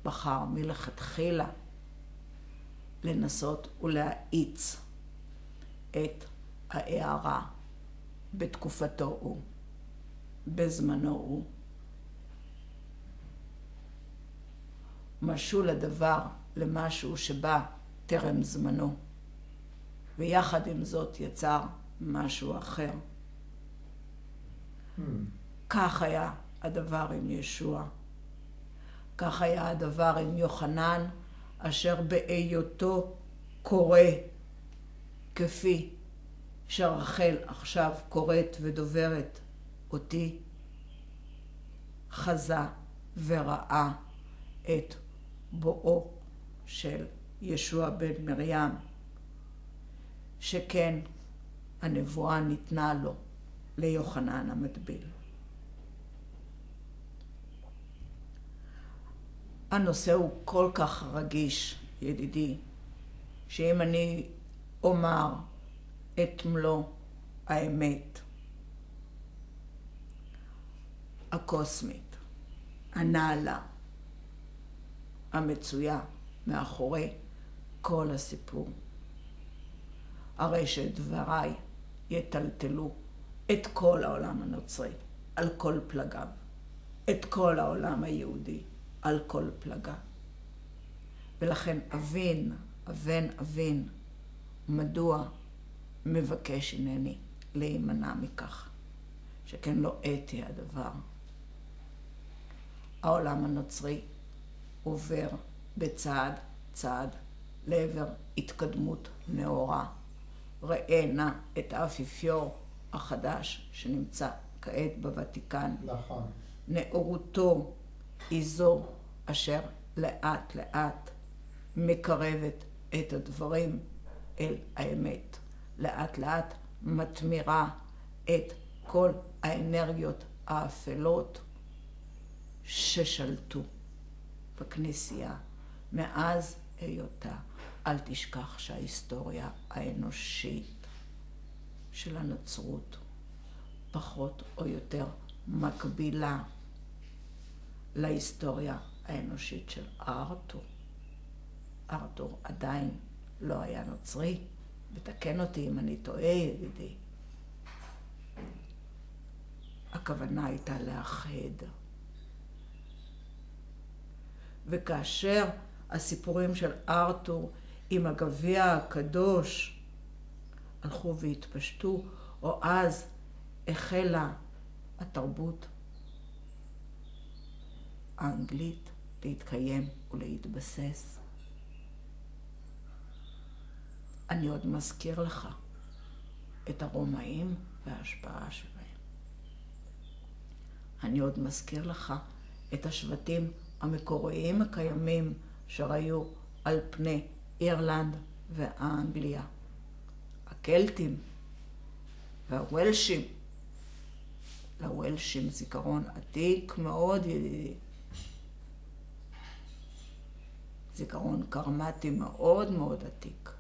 בחר מלכתחילה לנסות ולהאיץ את ההערה בתקופתו הוא, בזמנו הוא. משול הדבר למשהו שבא טרם זמנו, ויחד עם זאת יצר משהו אחר. Hmm. כך היה הדבר עם ישוע. כך היה הדבר עם יוחנן, אשר בהיותו קורא, כפי שרחל עכשיו קוראת ודוברת אותי, חזה וראה את בואו של ישוע בן מרים, שכן הנבואה ניתנה לו ליוחנן המטביל. הנושא הוא כל כך רגיש, ידידי, שאם אני אומר את מלוא האמת הקוסמית, הנעלה, המצויה מאחורי כל הסיפור, הרי שדבריי יטלטלו את כל העולם הנוצרי על כל פלגיו, את כל העולם היהודי על כל פלגה. ולכן אבין, אבן אבין, מדוע מבקש הנני להימנע מכך, שכן לא אתי הדבר. העולם הנוצרי עובר בצעד צעד לעבר התקדמות נאורה. ראה נא את האפיפיור החדש שנמצא כעת בוותיקן. נכון. נאורותו היא זו אשר לאט לאט מקרבת את הדברים אל האמת. לאט לאט מתמירה את כל האנרגיות האפלות ששלטו בכנסייה מאז היותה. אל תשכח שההיסטוריה האנושית של הנצרות פחות או יותר מקבילה להיסטוריה האנושית של ארתור. ארתור עדיין לא היה נוצרי, ותקן אותי אם אני טועה, ידידי. הכוונה הייתה לאחד. וכאשר הסיפורים של ארתור עם הגביע הקדוש הלכו והתפשטו, או אז החלה התרבות האנגלית להתקיים ולהתבסס. אני עוד מזכיר לך את הרומאים וההשפעה שלהם. אני עוד מזכיר לך את השבטים המקוריים הקיימים שהיו על פני אירלנד ואנגליה. הקלטים והוולשים. לוולשים זיכרון עתיק מאוד, ידידי. זיכרון קרמטי מאוד מאוד עתיק.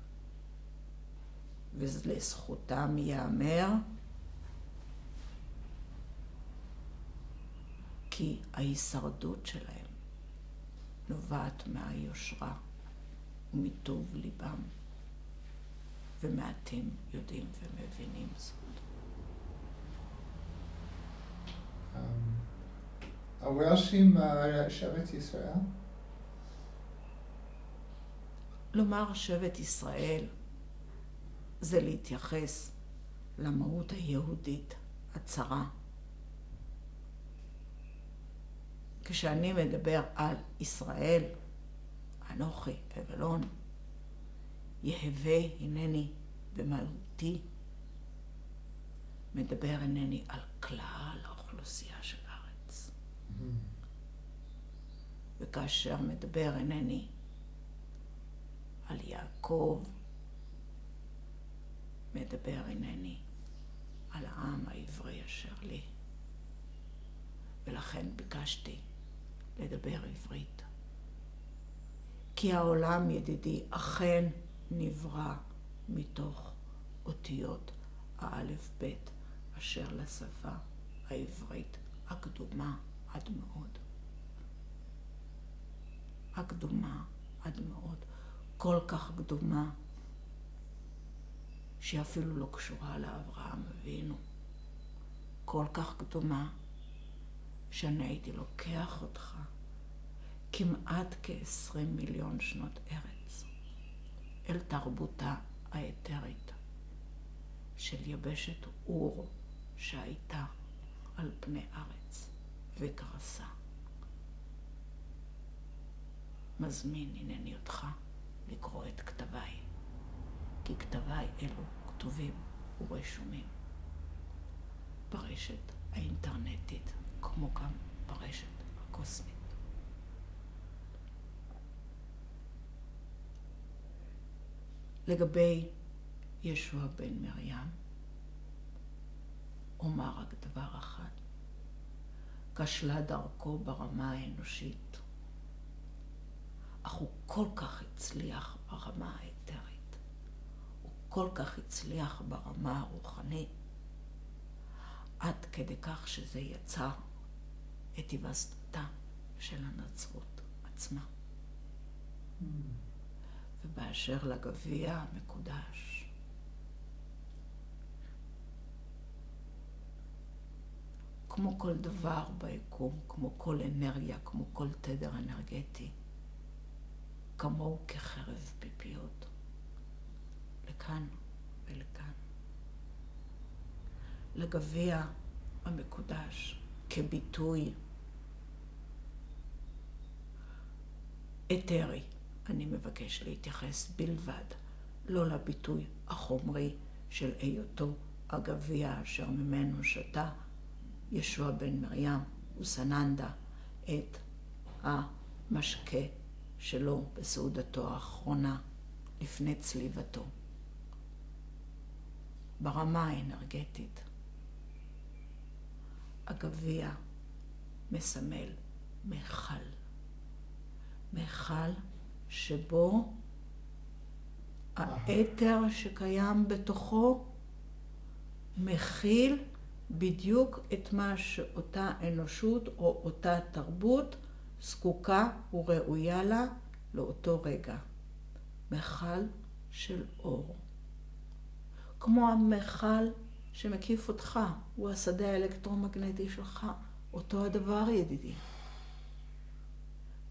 ולזכותם ייאמר כי ההישרדות שלהם נובעת מהיושרה ומטוב ליבם, ומעטים יודעים ומבינים זאת. הוולשים שבט ישראל? לומר שבט ישראל זה להתייחס למהות היהודית הצרה. כשאני מדבר על ישראל, אנוכי, אבלון, יהווה הנני במהותי, מדבר הנני על כלל האוכלוסייה של הארץ. וכאשר מדבר הנני על יעקב, מדבר הנני על העם העברי אשר לי. ולכן ביקשתי לדבר עברית. כי העולם, ידידי, אכן נברא מתוך אותיות האלף-בית אשר לשפה העברית הקדומה עד מאוד. הקדומה עד מאוד. כל כך קדומה, שהיא אפילו לא קשורה לאברהם אבינו. כל כך קדומה, שאני הייתי לוקח אותך כמעט כ-20 מיליון שנות ארץ אל תרבותה האתרית של יבשת אור שהייתה על פני ארץ וקרסה. מזמין הנני אותך לקרוא את כתביי, כי כתביי אלו כתובים ורשומים ברשת האינטרנטית כמו גם ברשת הקוסמית. לגבי ישוע בן מרים, אומר רק דבר אחד, כשלה דרכו ברמה האנושית, אך הוא כל כך הצליח ברמה האתרית, הוא כל כך הצליח ברמה הרוחנית, עד כדי כך שזה יצר את היווסדותה של הנצרות עצמה. Mm. ובאשר לגביע המקודש, כמו כל דבר ביקום, כמו כל אנרגיה, כמו כל תדר אנרגטי, כמוהו כחרב פיפיות, לכאן ולכאן. לגביע המקודש כביטוי אתרי. אני מבקש להתייחס בלבד, לא לביטוי החומרי של היותו הגביע אשר ממנו שתה ישוע בן מרים וסננדה את המשקה שלו בסעודתו האחרונה לפני צליבתו. ברמה האנרגטית הגביע מסמל מכל. מכל שבו האתר שקיים בתוכו מכיל בדיוק את מה שאותה אנושות או אותה תרבות זקוקה וראויה לה לאותו רגע. מכל של אור. כמו המכל שמקיף אותך, הוא השדה האלקטרומגנטי שלך. אותו הדבר, ידידי.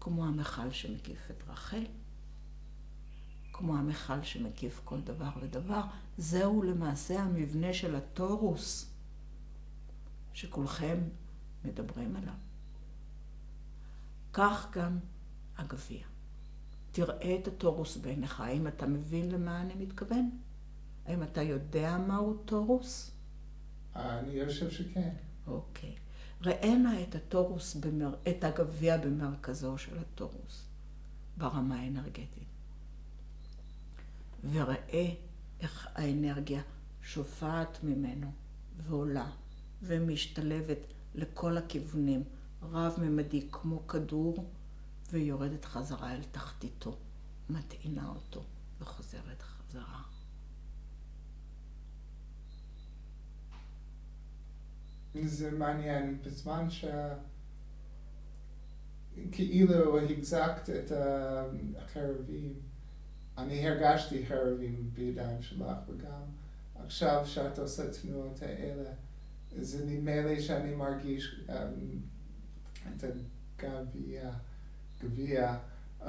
כמו המכל שמקיף את רחל, כמו המכל שמקיף כל דבר ודבר, זהו למעשה המבנה של הטורוס שכולכם מדברים עליו. כך גם הגביע. תראה את הטורוס בעיניך. האם אתה מבין למה אני מתכוון? האם אתה יודע מהו טורוס? אני חושב שכן. אוקיי. ראה נא את הטורוס, במר... את הגביע במרכזו של הטורוס, ברמה האנרגטית. וראה איך האנרגיה שופעת ממנו ועולה ומשתלבת לכל הכיוונים, רב-ממדי כמו כדור, ויורדת חזרה אל תחתיתו, מטעינה אותו וחוזרת חזרה. זה מעניין, בזמן ש... כאילו החזקת את החרבים, אני הרגשתי חרבים בידיים שלך, וגם עכשיו שאת עושה תנועות האלה, זה נדמה לי שאני מרגיש um, את הגביע, גביע, um,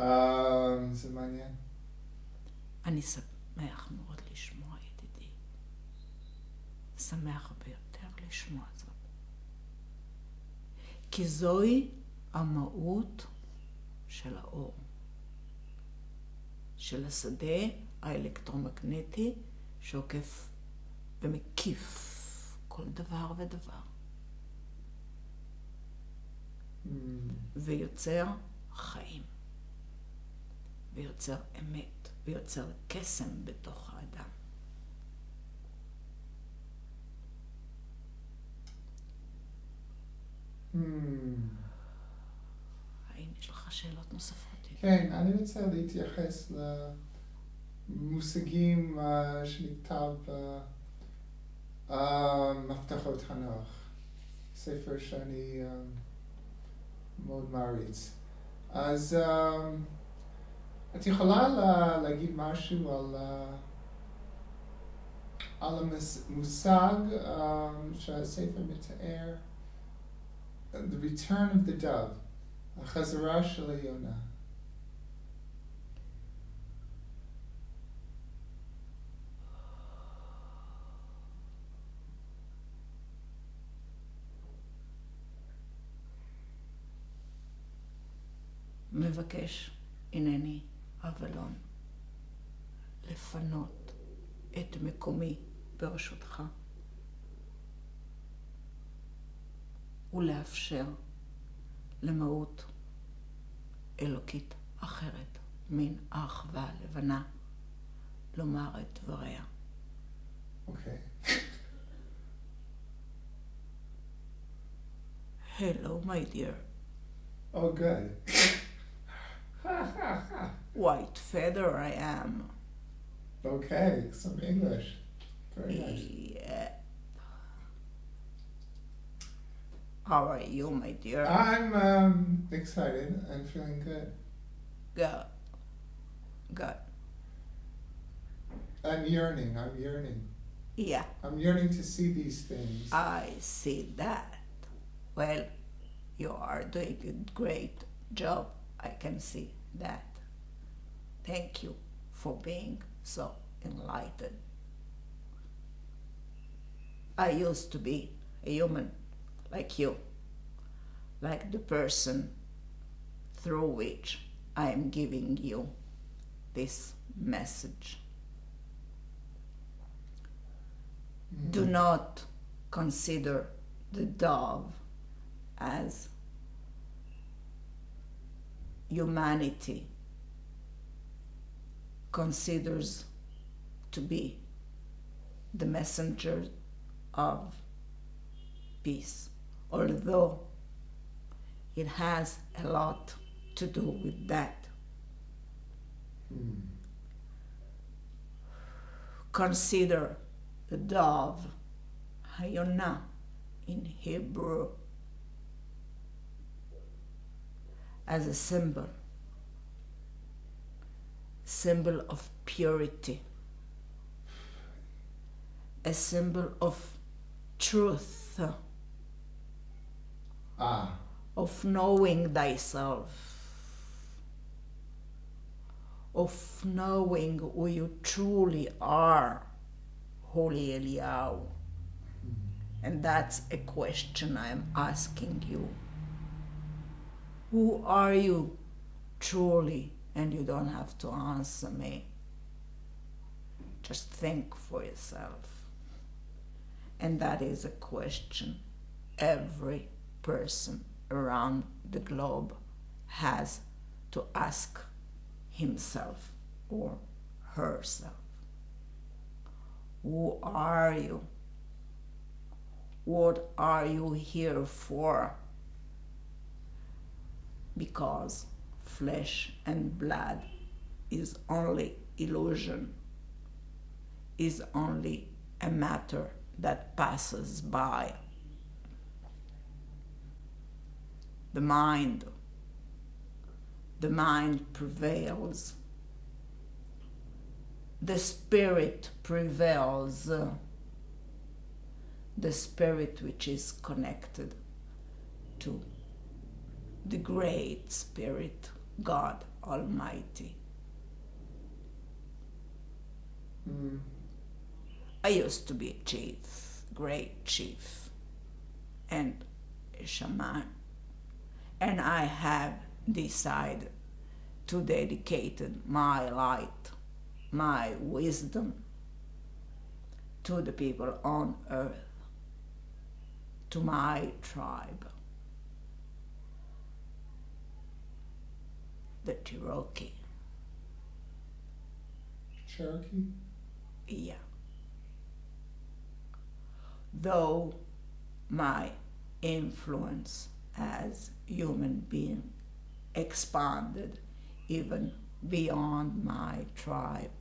זה מעניין. אני שמח מאוד לשמוע, ידידי. שמח ביותר לשמוע. כי זוהי המהות של האור, של השדה האלקטרומגנטי שעוקף ומקיף כל דבר ודבר. Mm. ויוצר חיים, ויוצר אמת, ויוצר קסם בתוך האדם. האם יש לך שאלות נוספות? כן, אני רוצה להתייחס למושגים uh, שנכתב במפתחות uh, הנוח, ספר שאני uh, מאוד מעריץ. אז את יכולה לה, להגיד משהו על, על המושג uh, שהספר מתאר? The return of the dove, החזרה של היונה. מבקש, הנני אבלון, לפנות את מקומי ברשותך. ולאפשר למהות אלוקית אחרת, מן האחווה הלבנה, לומר את דבריה. אוקיי. Hello, my dear. Oh, good. White feather I am. Okay, some English. Very nice. Yeah. How are you, my dear? I'm um, excited. I'm feeling good. Good. Good. I'm yearning. I'm yearning. Yeah. I'm yearning to see these things. I see that. Well, you are doing a great job. I can see that. Thank you for being so enlightened. I used to be a human like you, like the person through which I am giving you this message. Mm-hmm. Do not consider the dove as humanity considers to be the messenger of peace although it has a lot to do with that. Hmm. Consider the dove, Hayonah in Hebrew, as a symbol, symbol of purity, a symbol of truth, Ah, of knowing thyself, of knowing who you truly are, Holy Eliyahu. And that's a question I'm asking you. Who are you truly? And you don't have to answer me. Just think for yourself. And that is a question every person around the globe has to ask himself or herself. Who are you? What are you here for? Because flesh and blood is only illusion, is only a matter that passes by. The mind, the mind prevails. The spirit prevails the spirit which is connected to the great spirit, God Almighty. hmm. I used to be a chief, great chief, and a shaman, and I have decided to dedicate my light, my wisdom to the people on earth, to my tribe, the Cherokee. Cherokee? Yeah. Though my influence as human being expanded even beyond my tribe.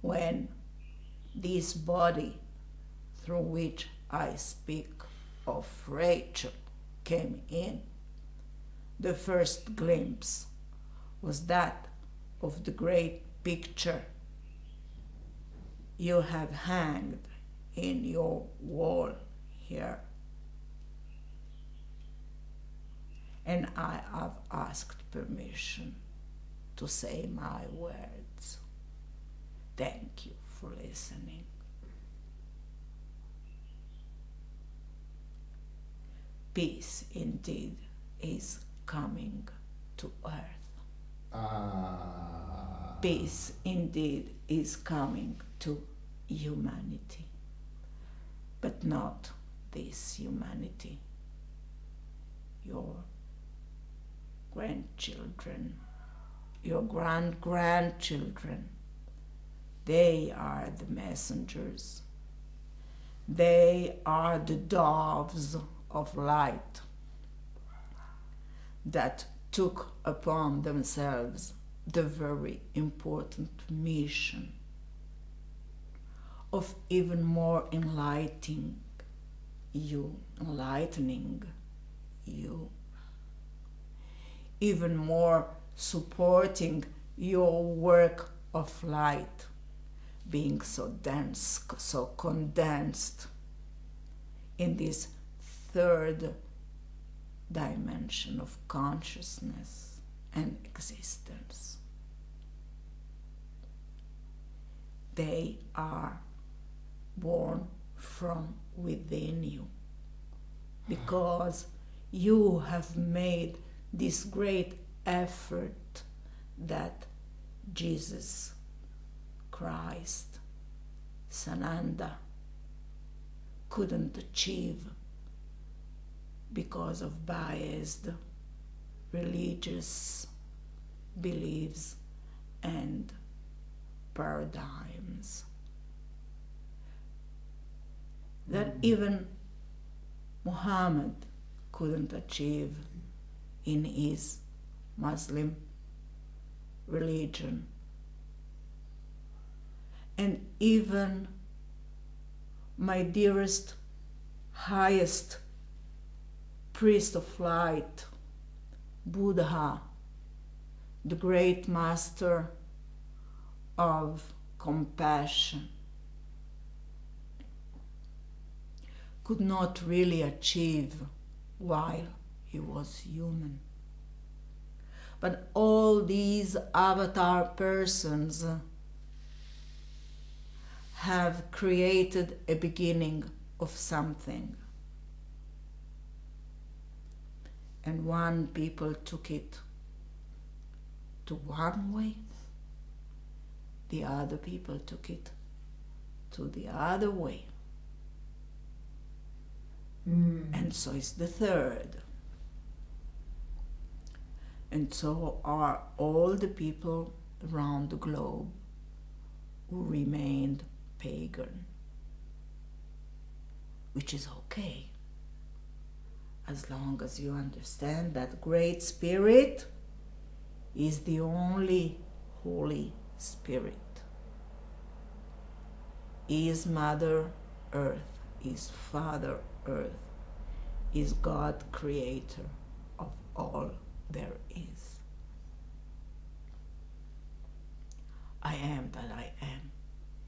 When this body through which I speak of Rachel came in, the first glimpse was that of the great picture you have hanged in your wall here. And I have asked permission to say my words. Thank you for listening. Peace indeed is coming to earth. Ah. Peace indeed is coming to humanity, but not this humanity. Your grandchildren, your grand grandchildren, they are the messengers. They are the doves of light that took upon themselves the very important mission of even more enlightening you, enlightening you, even more supporting your work of light, being so dense, so condensed in this third dimension of consciousness and existence. They are born from within you because you have made this great effort that Jesus Christ, Sananda, couldn't achieve because of biased religious beliefs and paradigms. That mm. even Muhammad couldn't achieve in his Muslim religion. And even my dearest, highest priest of light, Buddha, the great master of compassion, could not really achieve while he was human. But all these avatar persons have created a beginning of something. And one people took it to one way, the other people took it to the other way, Mm. and so is the third. And so are all the people around the globe who remained pagan, which is okay as long as you understand that Great Spirit is the only Holy Spirit. Is Mother Earth, is Father Earth, is God Creator of all there is. I am that I am,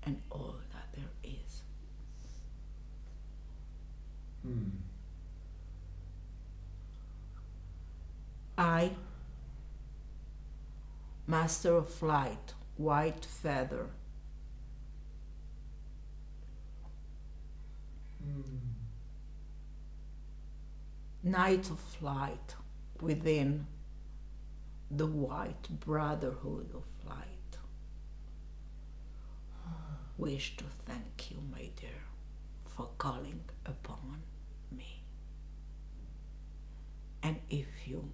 and all that there is. Mm. I, Master of Flight, White Feather, Mm. Knight of Light within the White Brotherhood of Light. Wish to thank you, my dear, for calling upon me. And if you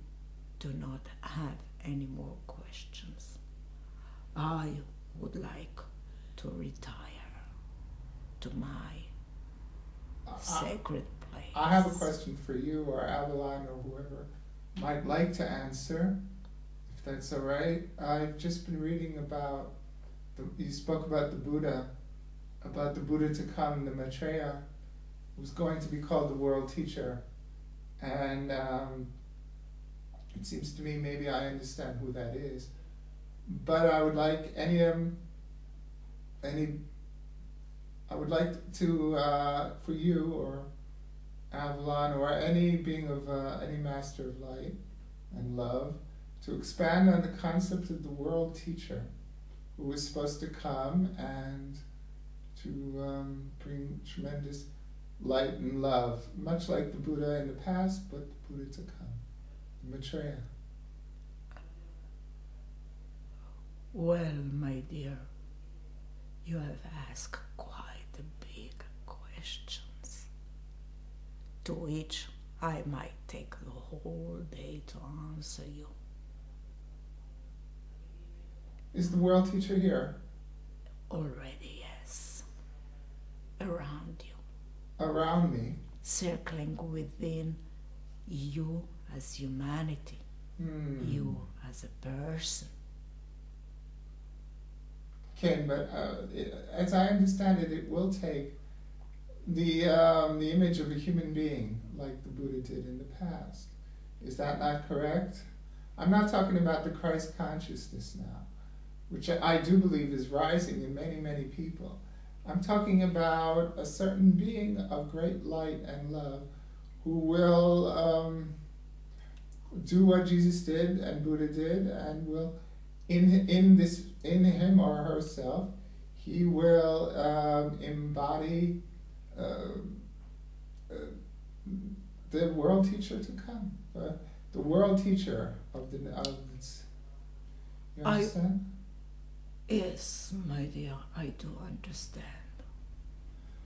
do not have any more questions, I would like to retire to my I- sacred place. I have a question for you or Avalon or whoever might like to answer, that's all right. I've just been reading about the, you spoke about the Buddha, about the Buddha to come, the Maitreya, who's going to be called the world teacher, and um, it seems to me maybe I understand who that is, but I would like any um, any. I would like to uh, for you or Avalon or any being of uh, any master of light and love to expand on the concept of the world teacher who is supposed to come and to um, bring tremendous light and love, much like the Buddha in the past, but the Buddha to come, the Maitreya. Well, my dear, you have asked quite big questions, to which I might take the whole day to answer you. Is the world teacher here Already, yes, around you, around me? circling within you as humanity, Hmm. you as a person. Ken, but uh, it, as I understand it, it will take the um, the image of a human being, like the Buddha did in the past. Is that not correct? I'm not talking about the Christ consciousness now, which I, I do believe is rising in many, many people. I'm talking about a certain being of great light and love who will um, do what Jesus did and Buddha did and will in in this in him or herself, he will um, embody uh, uh, the world teacher to come, uh, the world teacher of the of this. You I- understand? Yes, my dear, I do understand.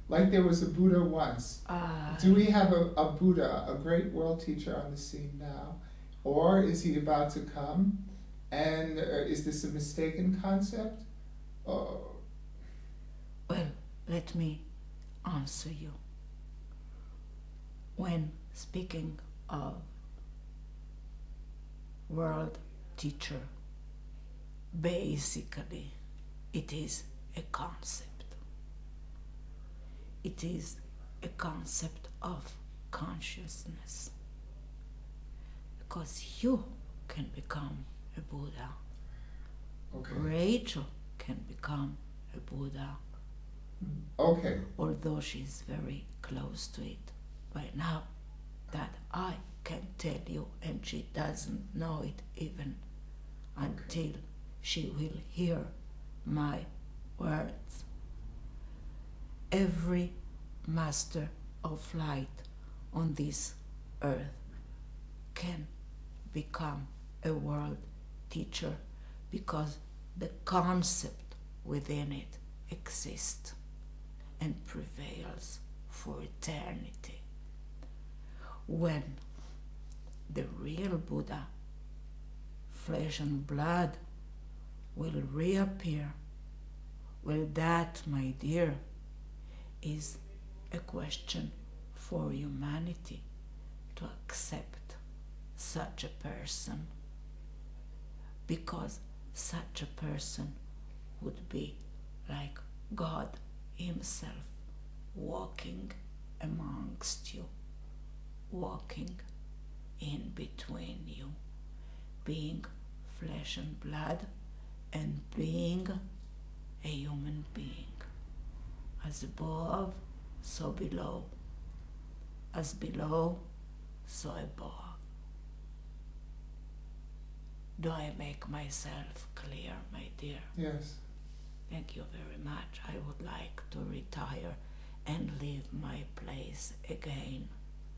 like there was a Buddha once. I Do we have a, a Buddha, a great world teacher on the scene now, or is he about to come? And uh, is this a mistaken concept? Oh, Well, let me answer you. when speaking of world teacher, basically it is a concept. It is a concept of consciousness. Because you can become a Buddha. Okay. Rachel can become a Buddha, Okay. although she's very close to it by now. That I can tell you, and she doesn't know it even until she will hear my words. Every master of light on this earth can become a world teacher because the concept within it exists and prevails for eternity. When the real Buddha, flesh and blood, will reappear, well, that, my dear, is a question for humanity to accept such a person? Because such a person would be like God Himself walking amongst you, walking in between you, being flesh and blood and being a human being. As above, so below. As below, so above. Do I make myself clear, my dear? Yes. Thank you very much. I would like to retire and leave my place again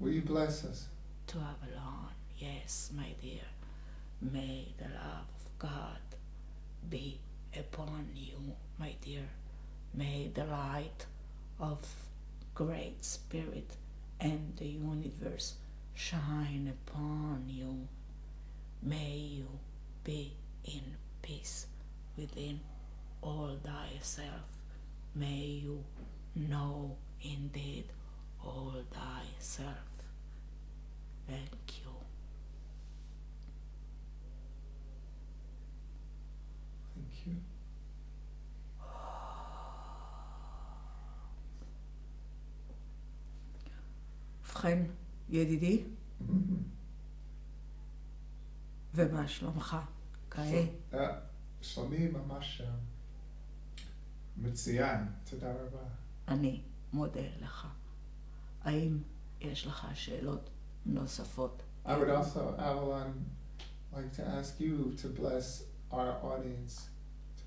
Will you bless us? to Avalon. Yes, my dear. May the love of God be upon you, my dear. May the light of Great Spirit and the universe shine upon you. May you be in peace within all thyself. May you know indeed all thyself. Thank you. You. ובכן, ידידי, ומה שלומך כעת? אה, שלומי ממש מצוין, תודה רבה. אני מודה לך. האם יש לך שאלות נוספות? I would also, Avalon, like to ask you to bless our audience,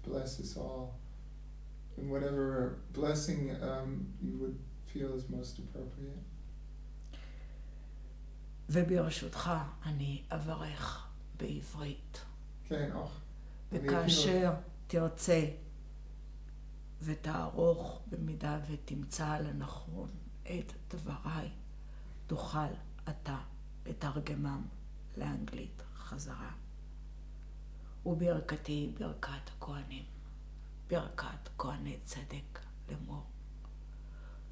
bless us all, in whatever blessing um, you would feel is most appropriate. וברשותך, אני אברך בעברית. כן, אוח. וכאשר תרצה ותערוך במידה ותמצא לנכון את דבריי, תוכל אתה לתרגמם לאנגלית חזרה. וברכתי ברכת הכהנים, ברכת כהני צדק לאמור.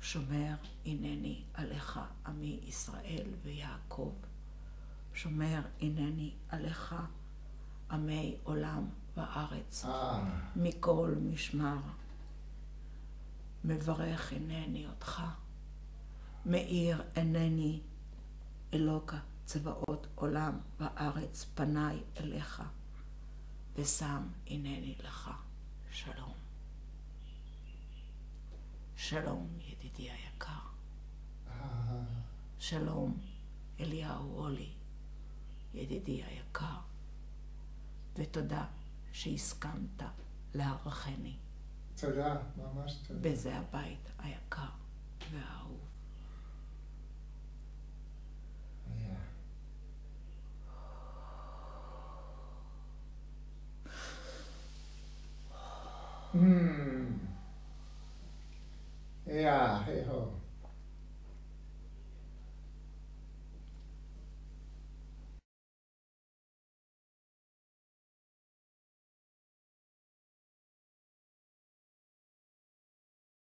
שומר הנני עליך עמי ישראל ויעקב. שומר הנני עליך עמי עולם וארץ. Ah, מכל משמר. מברך הנני אותך, מאיר עיניני אלוקה צבאות עולם וארץ פניי אליך, ושם הנני לך שלום. שלום, ידידי היקר. שלום, אליהו אולי, ידידי היקר, ותודה שהסכמת לארחני תודה, ממש תודה. בזה הבית היקר והאהוב. 嗯，哎呀，还好。